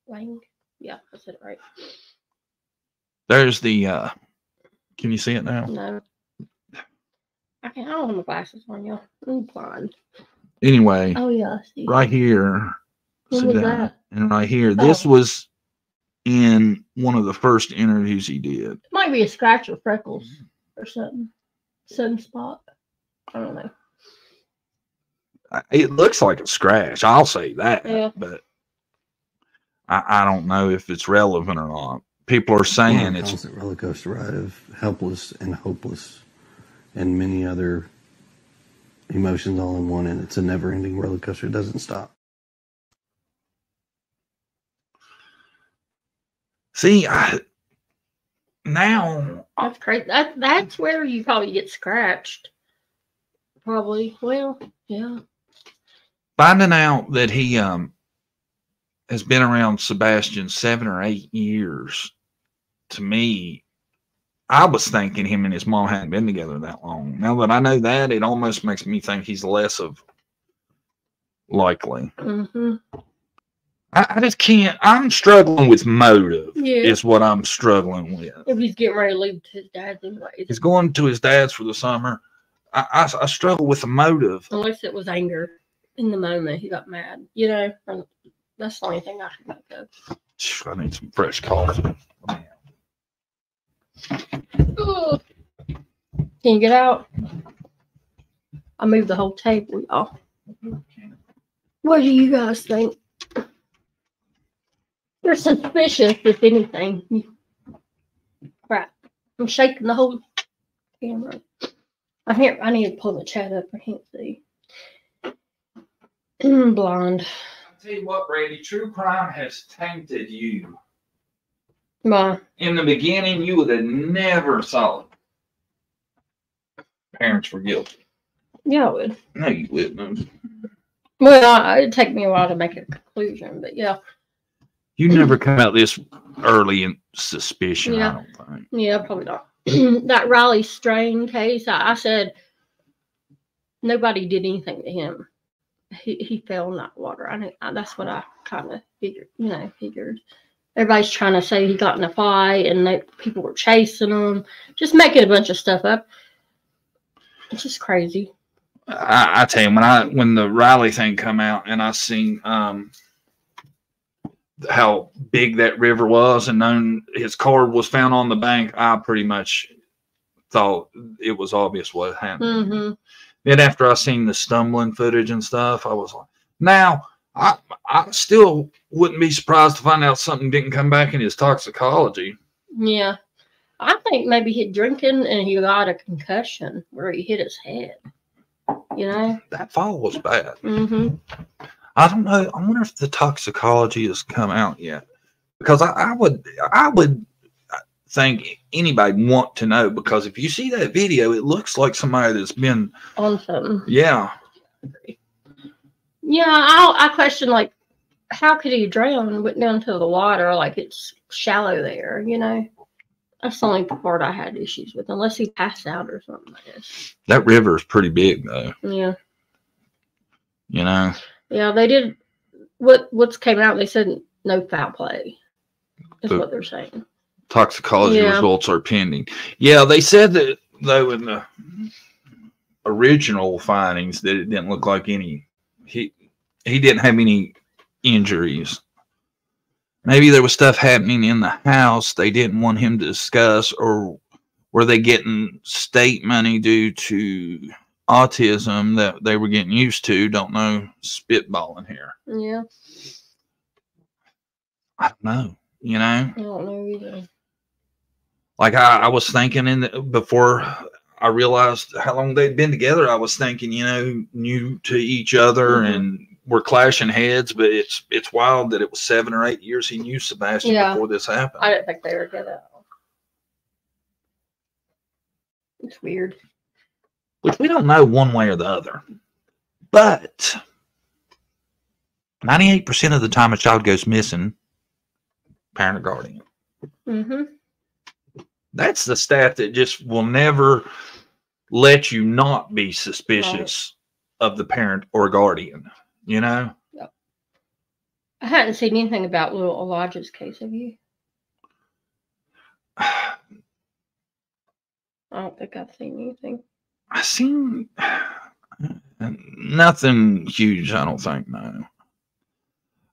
lang yeah i said it right There's the uh can you see it now? no i can't i don't have my glasses on y'all i'm blind Anyway, oh yeah see. right here. When was down, that? And right here. This Oh. was in one of the first interviews he did. might be a scratch or freckles or something sunspot i don't know It looks like a scratch. I'll say that. Yeah. But I, I don't know if it's relevant or not. People are saying Well, it's constant roller coaster ride of helpless and hopeless and many other emotions all in one and it's a never ending roller coaster it doesn't stop see I, now That's crazy. That that's where you probably get scratched. Probably. Well, yeah. finding out that he um has been around Sebastian seven or eight years, to me, I was thinking him and his mom hadn't been together that long. Now that I know that, it almost makes me think he's less of likely. Mm-hmm. I, I just can't. I'm struggling with motive. Yeah. Is what I'm struggling with. If he's getting ready to leave to his dad's anyway. He's going to his dad's for the summer. I, I, I struggle with the motive. Unless it was anger in the moment, he got mad. You know, and that's the only thing I can think of. I need some fresh coffee. Can you get out? I moved the whole table, y'all. What do you guys think? You're suspicious, if anything. Crap. I'm shaking the whole camera. I can't, I need to pull the chat up. I can't see. Mm, Blonde. I'll tell you what, Brady, true crime has tainted you. Why? In the beginning, you would have never thought parents were guilty. Yeah, I would. No, you wouldn't. Well, I, it'd take me a while to make a conclusion, but yeah. You never come out this early in suspicion, Yeah. I don't think. Yeah, probably not. that Riley Strain case, I, I said nobody did anything to him. He he fell in that water. I know I, that's what I kind of figured. You know, figured. Everybody's trying to say he got in a fight and they, people were chasing him, just making a bunch of stuff up. It's just crazy. I, I tell you, when I when the Riley thing come out and I seen um how big that river was and known his card was found on the bank, I pretty much thought it was obvious what happened. Mm-hmm. Then after I seen the stumbling footage and stuff, I was like, now I I still wouldn't be surprised to find out something didn't come back in his toxicology. Yeah. I think maybe he drinking and he got a concussion where he hit his head. You know? That fall was bad. Mm-hmm. I don't know. I wonder if the toxicology has come out yet, because I, I would I would think anybody want to know because if you see that video, it looks like somebody that's been On something. yeah. Yeah, I I question like how could he drown and went down to the water like it's shallow there, you know? That's the only part I had issues with, unless he passed out or something, guess. That river is pretty big though. Yeah. You know, Yeah, they did what what's came out, they said no foul play. Is The- what they're saying. toxicology Yeah. results are pending. Yeah, they said that though in the original findings that it didn't look like any he he didn't have any injuries. Maybe there was stuff happening in the house they didn't want him to discuss, or were they getting state money due to autism that they were getting used to? Don't know. Spitballing here. Yeah. I don't know. You know. I don't know either. like I, I was thinking in the, before I realized how long they'd been together. I was thinking, you know, new to each other Mhm. and were clashing heads. But it's it's wild that it was seven or eight years he knew Sebastian Yeah. before this happened. I didn't think they were together. It's weird. Which we don't know one way or the other. But ninety eight percent of the time a child goes missing, parent or guardian. Mm-hmm. That's the stat that just will never let you not be suspicious of the parent or guardian. You know. I hadn't seen anything about little Elijah's case, have you? I don't think I've seen anything. I seen nothing huge. I don't think. No.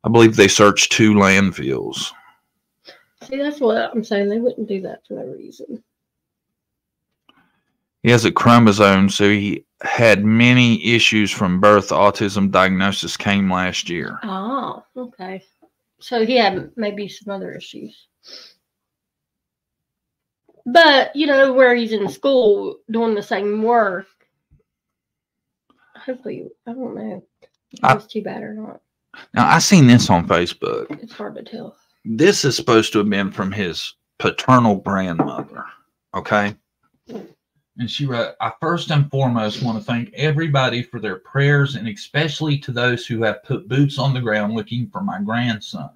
I believe they searched two landfills. See, that's what I'm saying. They wouldn't do that for no reason. He has a chromosome, so he had many issues from birth. Autism diagnosis came last year. Oh, okay. So he had maybe some other issues. But, you know, where he's in school doing the same work, hopefully, I don't know if it's too bad or not. Now I seen this on Facebook. It's hard to tell. This is supposed to have been from his paternal grandmother. Okay. And she wrote, I first and foremost want to thank everybody for their prayers and especially to those who have put boots on the ground looking for my grandson.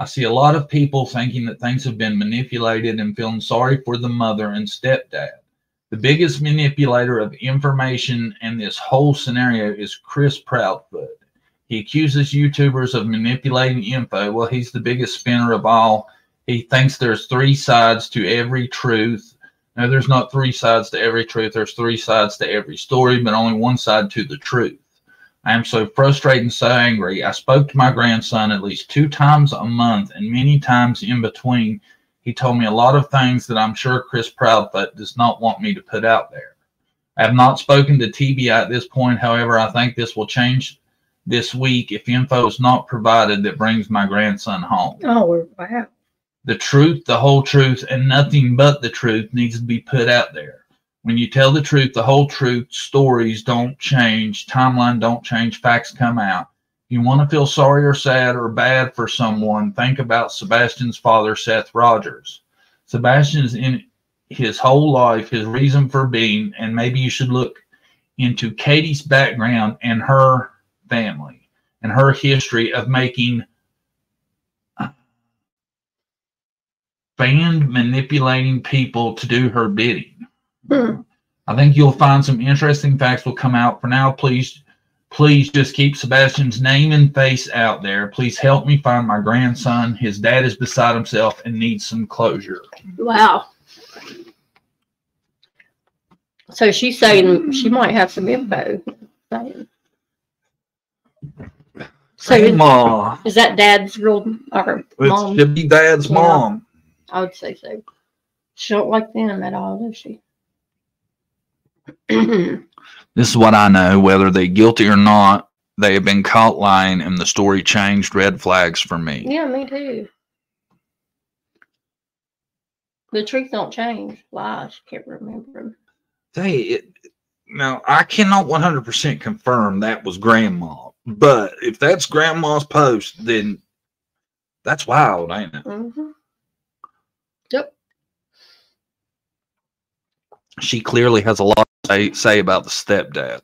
I see a lot of people thinking that things have been manipulated and feeling sorry for the mother and stepdad. The biggest manipulator of information in this whole scenario is Chris Proudfoot. He accuses YouTubers of manipulating info. Well, he's the biggest spinner of all. He thinks there's three sides to every truth. No, there's not three sides to every truth. There's three sides to every story, but only one side to the truth. I am so frustrated and so angry. I spoke to my grandson at least two times a month and many times in between. He told me a lot of things that I'm sure Chris Proudfoot does not want me to put out there. I have not spoken to TBI at this point. However, I think this will change this week if info is not provided that brings my grandson home. Oh, wow. The truth, the whole truth, and nothing but the truth needs to be put out there. When you tell the truth, the whole truth, stories don't change, timeline don't change, facts come out. You want to feel sorry or sad or bad for someone, think about Sebastian's father, Seth Rogers. Sebastian's in his whole life, his reason for being, and maybe you should look into Katie's background and her family and her history of making band manipulating people to do her bidding. I think you'll find some interesting facts will come out. For now, please, please just keep Sebastian's name and face out there. Please help me find my grandson. His dad is beside himself and needs some closure. Wow. So she's saying she might have some info. Saying. So is, Grandma. is that dad's real or It mom? should be dad's Yeah. mom. I would say so. She don't like them at all, does she? This is what I know. Whether they're guilty or not, they have been caught lying, and the story changed red flags for me. yeah, me too. The truth don't change. Lies, can't remember them. They it, now I cannot one hundred percent confirm that was grandma, but if that's grandma's post, then that's wild, ain't it? Mm-hmm. Yep. She clearly has a lot to say, say about the stepdad.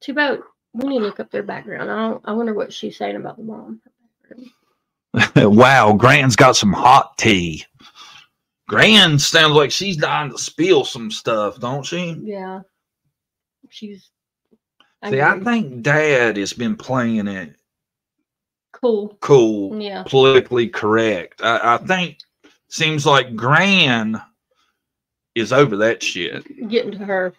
Too bad. We need to look up their background. I don't, I wonder what she's saying about the mom. wow, Gran's got some hot tea. Gran sounds like she's dying to spill some stuff, don't she? Yeah. She's See, I think Dad has been playing it cool. cool, Yeah. politically correct. I, I think seems like Gran is over that shit. Getting to her.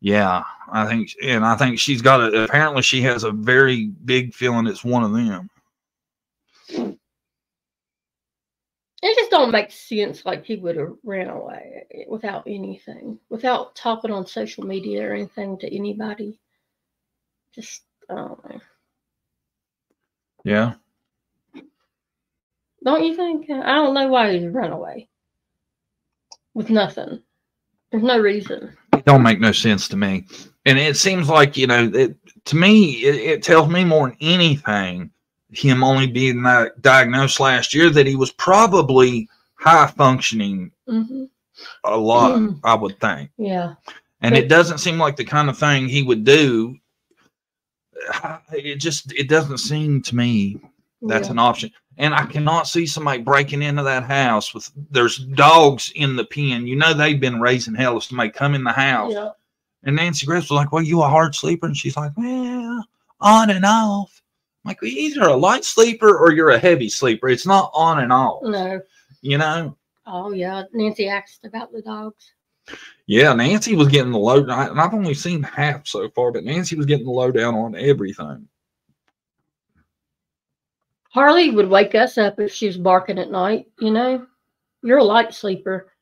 Yeah, I think, and I think she's got a. Apparently, she has a very big feeling it's one of them. It just don't make sense like he would have ran away without anything, without talking on social media or anything to anybody. Just I don't know. Yeah, Don't you think? I don't know why he'd run away with nothing. There's no reason. it don't make no sense to me. And it seems like you know, it, to me, it, it tells me more than anything. Him only being di- diagnosed last year that he was probably high functioning hmm a lot. Mm. I would think. Yeah. and it doesn't seem like the kind of thing he would do it just it doesn't seem to me that's Yeah. an option and i cannot see somebody breaking into that house with there's dogs in the pen you know they've been raising hell if somebody come in the house Yeah. and nancy grace was like well you a hard sleeper and she's like well on and off I'm like either a light sleeper or you're a heavy sleeper it's not on and off No. you know Oh yeah. Nancy asked about the dogs. Yeah, Nancy was getting the low. And I've only seen half so far, but Nancy was getting the lowdown on everything. Harley would wake us up if she was barking at night, you know? You're a light sleeper.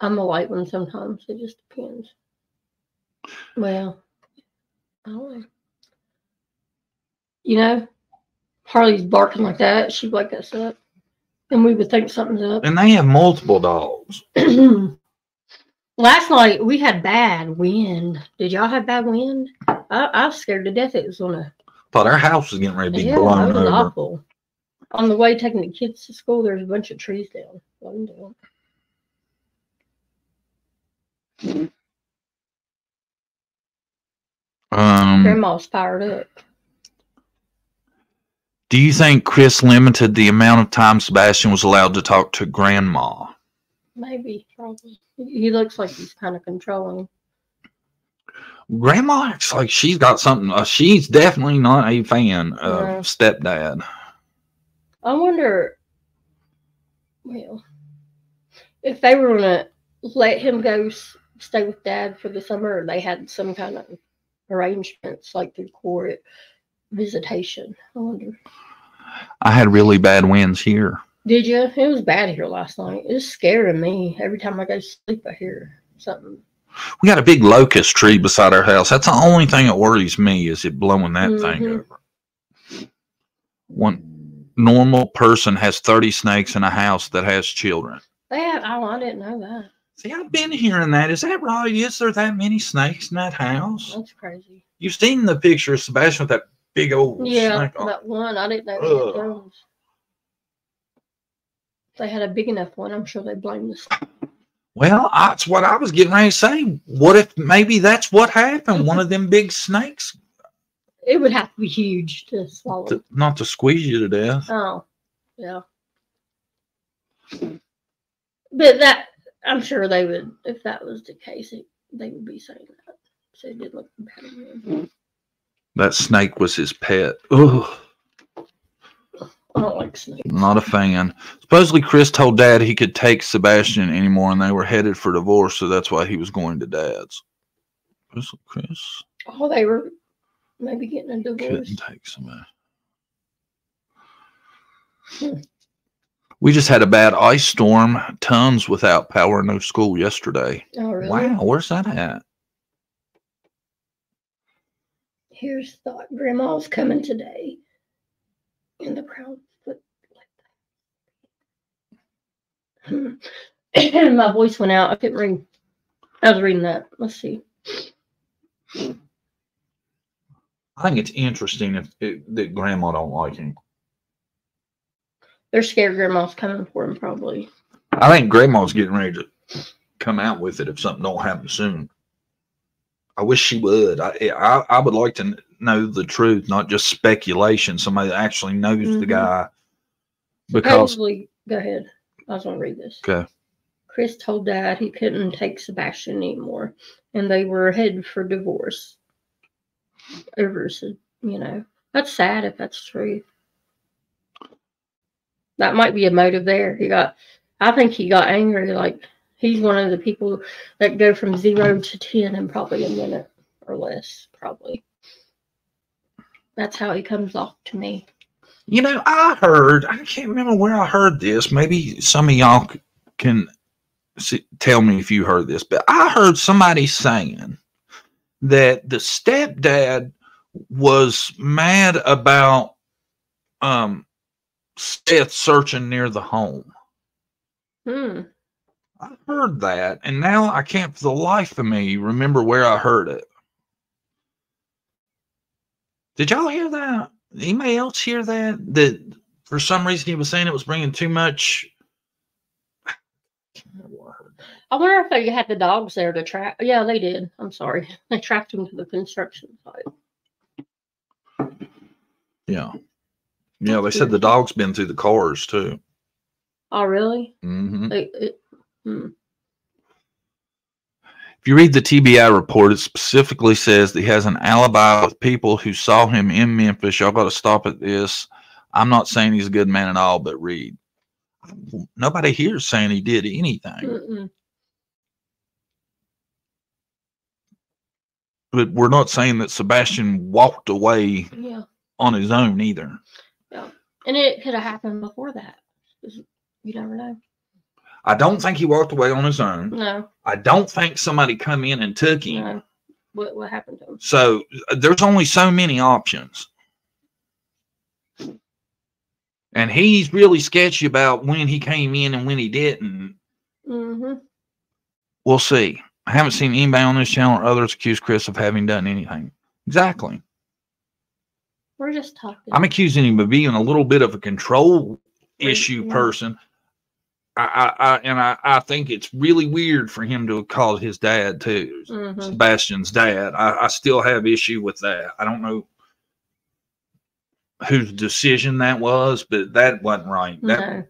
I'm a light one sometimes. It just depends. Well, I don't know. You know, Harley's barking like that. She'd wake us up. And we would think something's up. And they have multiple dogs. Last night we had bad wind. Did y'all have bad wind? I, I was scared to death it was gonna Thought our house was getting ready to be Yeah, blown it was over. awful. On the way taking the kids to school, there's a bunch of trees down. blown down. Um, Grandma's fired up. do you think Chris limited the amount of time Sebastian was allowed to talk to grandma? Maybe, probably. He looks like he's kind of controlling. Grandma acts like she's got something. Uh, she's definitely not a fan of No. stepdad. I wonder, well, if they were gonna let him go s- stay with dad for the summer, or they had some kind of arrangements like through court visitation. I wonder. I had really bad winds here. Did you? It was bad here last night. It's scaring me every time I go to sleep. I hear something. We got a big locust tree beside our house. That's the only thing that worries me is it blowing that thing Mhm. over. One normal person has 30 snakes in a house that has children. That, oh, I didn't know that. See, I've been hearing that. Is that right? Is there that many snakes in that house? That's crazy. You've seen the picture of Sebastian with that big old Yeah, snake on. that one. I didn't know they had Ugh. If they had a big enough one, I'm sure they blame the snake. Well, that's what I was getting ready to say. What if maybe that's what happened? One of them big snakes, It would have to be huge to swallow. to, not to squeeze you to death. Oh, yeah. But that, I'm sure they would, if that was the case, it, they would be saying that. So it did look him. That snake was his pet. Ugh. I don't like snakes. Not a fan. Supposedly, Chris told Dad he could take Sebastian anymore, and they were headed for divorce, so that's why he was going to Dad's. Chris, Chris Oh, they were maybe getting a divorce. couldn't take Sebastian. We just had a bad ice storm. Tons without power, no school yesterday. Oh, really? Wow, where's that at? Here's thought. Grandma's coming today. In the crowd. But like that. My voice went out. I couldn't read. I was reading that. Let's see. I think it's interesting if it, that Grandma don't like him. They're scared grandma's coming for him, probably. I think Grandma's getting ready to come out with it if something don't happen soon. I wish she would. I I, I would like to know the truth, not just speculation. Somebody that actually knows the Mhm. guy. Because Supposedly, go ahead. I was going to read this. okay, Chris told dad he couldn't take Sebastian anymore, and they were headed for divorce. Over, you know, that's sad if that's true. That might be a motive there. He got, I think he got angry. Like he's one of the people that go from zero to ten in probably a minute or less. Probably. That's how he comes off to me. you know, I heard. I can't remember where I heard this. Maybe some of y'all can see, tell me if you heard this, but I heard somebody saying that the stepdad was mad about um Seth searching near the home. Hmm. I heard that, and now I can't for the life of me remember where I heard it. Did y'all hear that? Anybody else hear that? That for some reason he was saying it was bringing too much. I wonder if they had the dogs there to track. Yeah, they did. I'm sorry. They tracked him to the construction site. Yeah, yeah. They said the dog's been through the cars too. Oh, really? Mm-hmm. It, hmm. If you read the TBI report, it specifically says that he has an alibi with people who saw him in Memphis. Y'all got to stop at this. I'm not saying he's a good man at all, but read. Nobody here is saying he did anything. Mm-mm. but we're not saying that Sebastian walked away Yeah. on his own either. Yeah. And it could have happened before that. You never know. I don't think he walked away on his own. No. I don't think somebody come in and took him. No. What what happened to him? So uh, there's only so many options. And he's really sketchy about when he came in and when he didn't. Mm-hmm. We'll see. I haven't seen anybody on this channel or others accuse Chris of having done anything. Exactly. We're just talking. I'm accusing him of being a little bit of a control issue yeah. person. I, I, I and I, I think it's really weird for him to have called his dad too, Mhm. Sebastian's dad. I, I still have issue with that. I don't know whose decision that was, but that wasn't right. That No.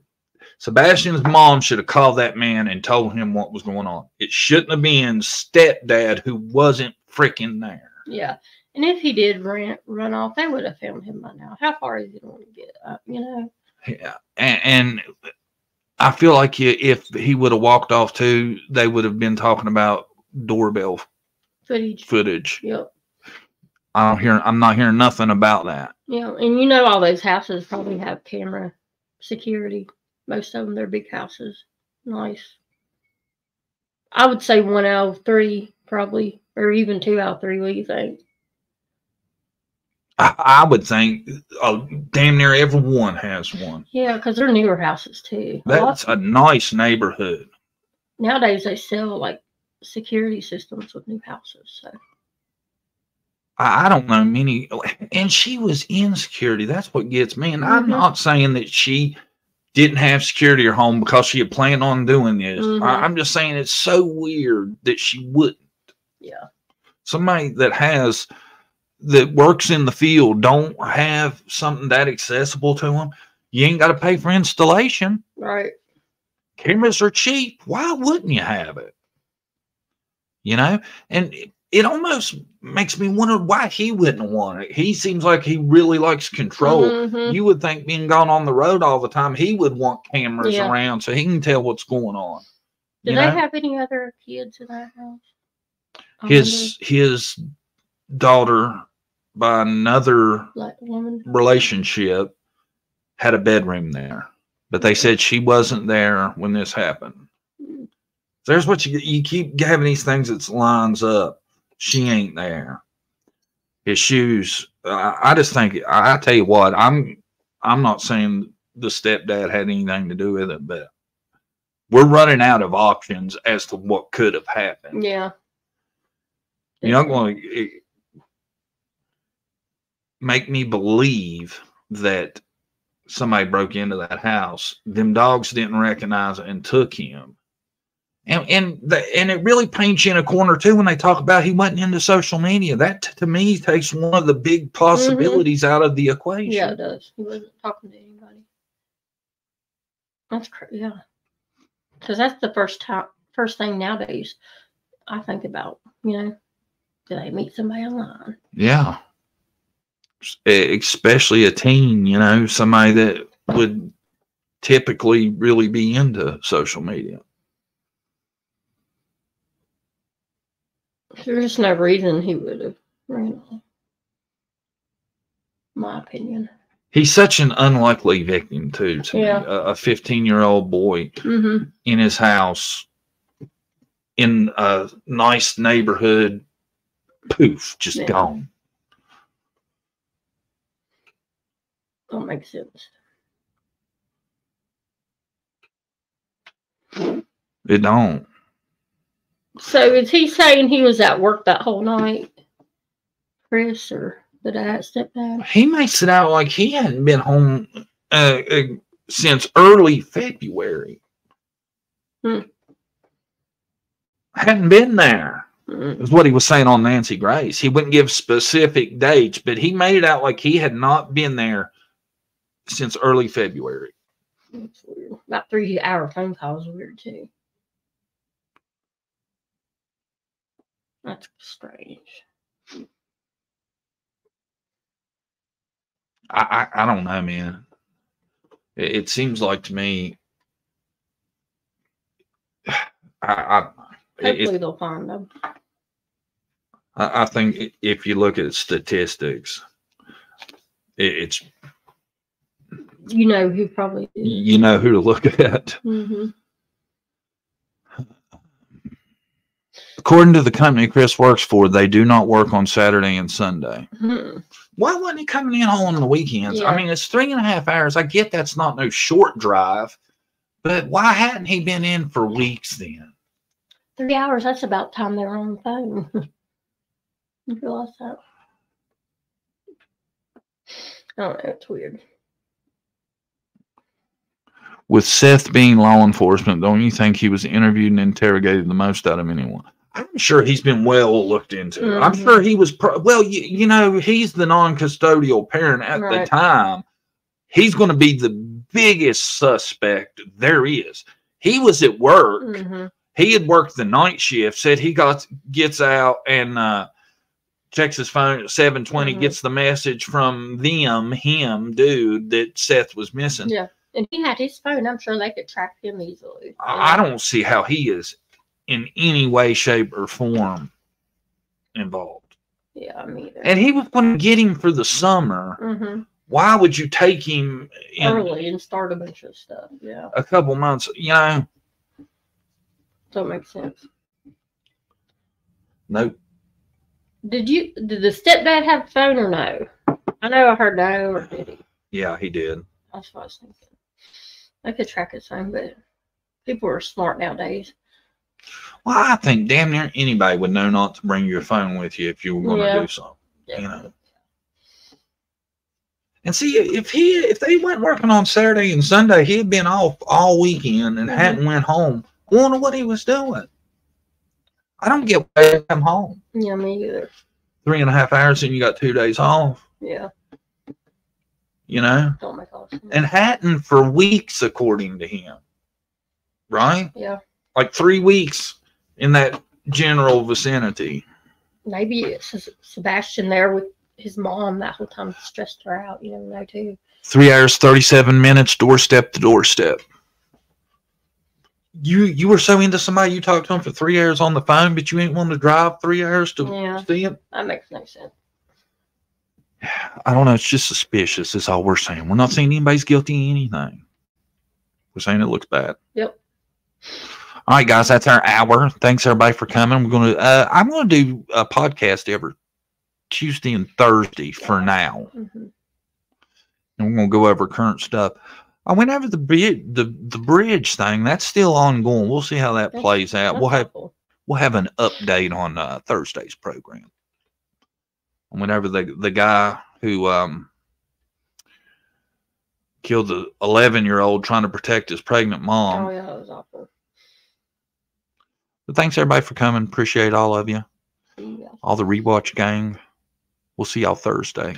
Sebastian's mom should have called that man and told him what was going on. It shouldn't have been stepdad who wasn't freaking there. Yeah. And if he did run run off, they would have found him by now. How far is he going to get up? You know. Yeah, and, and I feel like if he would have walked off too, they would have been talking about doorbell Footage. footage. Yep. I don't hear. I'm not hearing nothing about that. Yeah, and you know all those houses probably have camera security. Most of them, they're big houses. Nice. I would say one out of three, probably, or even two out of three. What do you think? I, I would think uh, damn near everyone has one. Yeah, because they're newer houses too. That's a nice neighborhood. nowadays they sell like security systems with new houses. So I, I don't know many, and she was in security. That's what gets me. And I'm Mhm. not saying that she didn't have security at home because she had planned on doing this. Mhm. I, I'm just saying it's so weird that she wouldn't. yeah, somebody that has that works in the field don't have something that accessible to them you ain't got to pay for installation right. cameras are cheap why wouldn't you have it you know and it, it almost makes me wonder why he wouldn't want it he seems like he really likes control Mhm. you would think being gone on the road all the time he would want cameras Yeah. around so he can tell what's going on Do you they know? have any other kids in that house? His his daughter by another relationship had a bedroom there. But they said she wasn't there when this happened. There's what you you keep having these things that lines up. She ain't there. His shoes i, I just think I, I tell you what i'm i'm not saying the stepdad had anything to do with it but we're running out of options as to what could have happened. Yeah. you're not going to make me believe that somebody broke into that house. Them dogs didn't recognize it and took him. And and the, and it really paints you in a corner too when they talk about he wasn't into social media. That to me takes one of the big mm-hmm. possibilities out of the equation. Yeah, it does. He wasn't talking to anybody. That's crazy. Yeah. Because that's the first time, first thing nowadays I think about. You know, did I meet somebody online? Yeah. Especially a teen, you know, somebody that would typically really be into social media. There's no reason he would have ran off. My opinion. He's such an unlikely victim too. To Yeah. me. a 15 year old boy Mm-hmm. in his house in a nice neighborhood, poof, just Yeah. gone. Don't make sense. It don't. So is he saying he was at work that whole night, Chris, or the dad, stepdad? He makes it out like he hadn't been home uh, uh, since early February. Hmm. Hadn't been there. Mm. Is what he was saying on Nancy Grace. He wouldn't give specific dates, but he made it out like he had not been there since early February. That's weird. About three hour phone calls weird too. That's strange. I, I, I don't know, man. It, it seems like to me. I, I, Hopefully it, they'll find them. I I think if you look at statistics, it, it's You know who probably did. you know who to look at. Mm-hmm. According to the company Chris works for, they do not work on Saturday and Sunday. Hmm. Why wasn't he coming in on the weekends? Yeah. I mean, it's three and a half hours. I get that's not no short drive, but why hadn't he been in for weeks then? Three hours, that's about time they were on the phone. you realize that? I don't know, it's weird. With Seth being law enforcement, don't you think he was interviewed and interrogated the most out of anyone? I'm sure he's been well looked into. I'm Mhm. sure he was, pro- well, you, you know, he's the non custodial parent at the time. He's going to be the biggest suspect there is. He was at work. Mhm. He had worked the night shift, said he got gets out and uh, checks his phone at 720, Mhm. gets the message from them, him, dude, that Seth was missing. Yeah. And he had his phone. I'm sure they could track him easily. I I don't see how he is in any way, shape, or form involved. Yeah, me either. And he was going to get him for the summer. Mm-hmm. Why would you take him in Early and start a bunch of stuff. Yeah. a couple months? You know, Don't make sense. nope. Did you did the stepdad have a phone or no? I know I heard no or did he? Yeah, he did. That's what I was thinking. They could track his phone, but people are smart nowadays. Well, I think damn near anybody would know not to bring your phone with you if you were going to Yeah. do something. You know. And see, if he if they went working on Saturday and Sunday, he had been off all weekend and Mhm. hadn't went home. Wonder what he was doing. I don't get why come home. Yeah, me either. Three and a half hours and you got two days off. Yeah. You know, make all sense. and hadn't for weeks, according to him. Right, Yeah. like three weeks in that general vicinity. Maybe it's Sebastian there with his mom that whole time stressed her out. You never know too. Three hours, thirty-seven minutes, doorstep to doorstep. You you were so into somebody you talked to him for three hours on the phone, but you ain't want to drive three hours to Yeah. see him. That makes no sense. I don't know. It's just suspicious. Is all we're saying. We're not saying anybody's guilty of anything. We're saying it looks bad. Yep. All right, guys, that's our hour. Thanks everybody for coming. We're gonna. Uh, I'm gonna do a podcast every Tuesday and Thursday for now, Mhm. and we're gonna go over current stuff. I went over the bridge, the the bridge thing. That's still ongoing. We'll see how that That's- plays out. We'll have we'll have an update on uh, Thursday's program. And whenever the the guy who um killed the 11 year old trying to protect his pregnant mom. oh yeah, that was awful. But thanks everybody for coming. Appreciate all of you. Yeah. All the rewatch gang. We'll see y'all Thursday.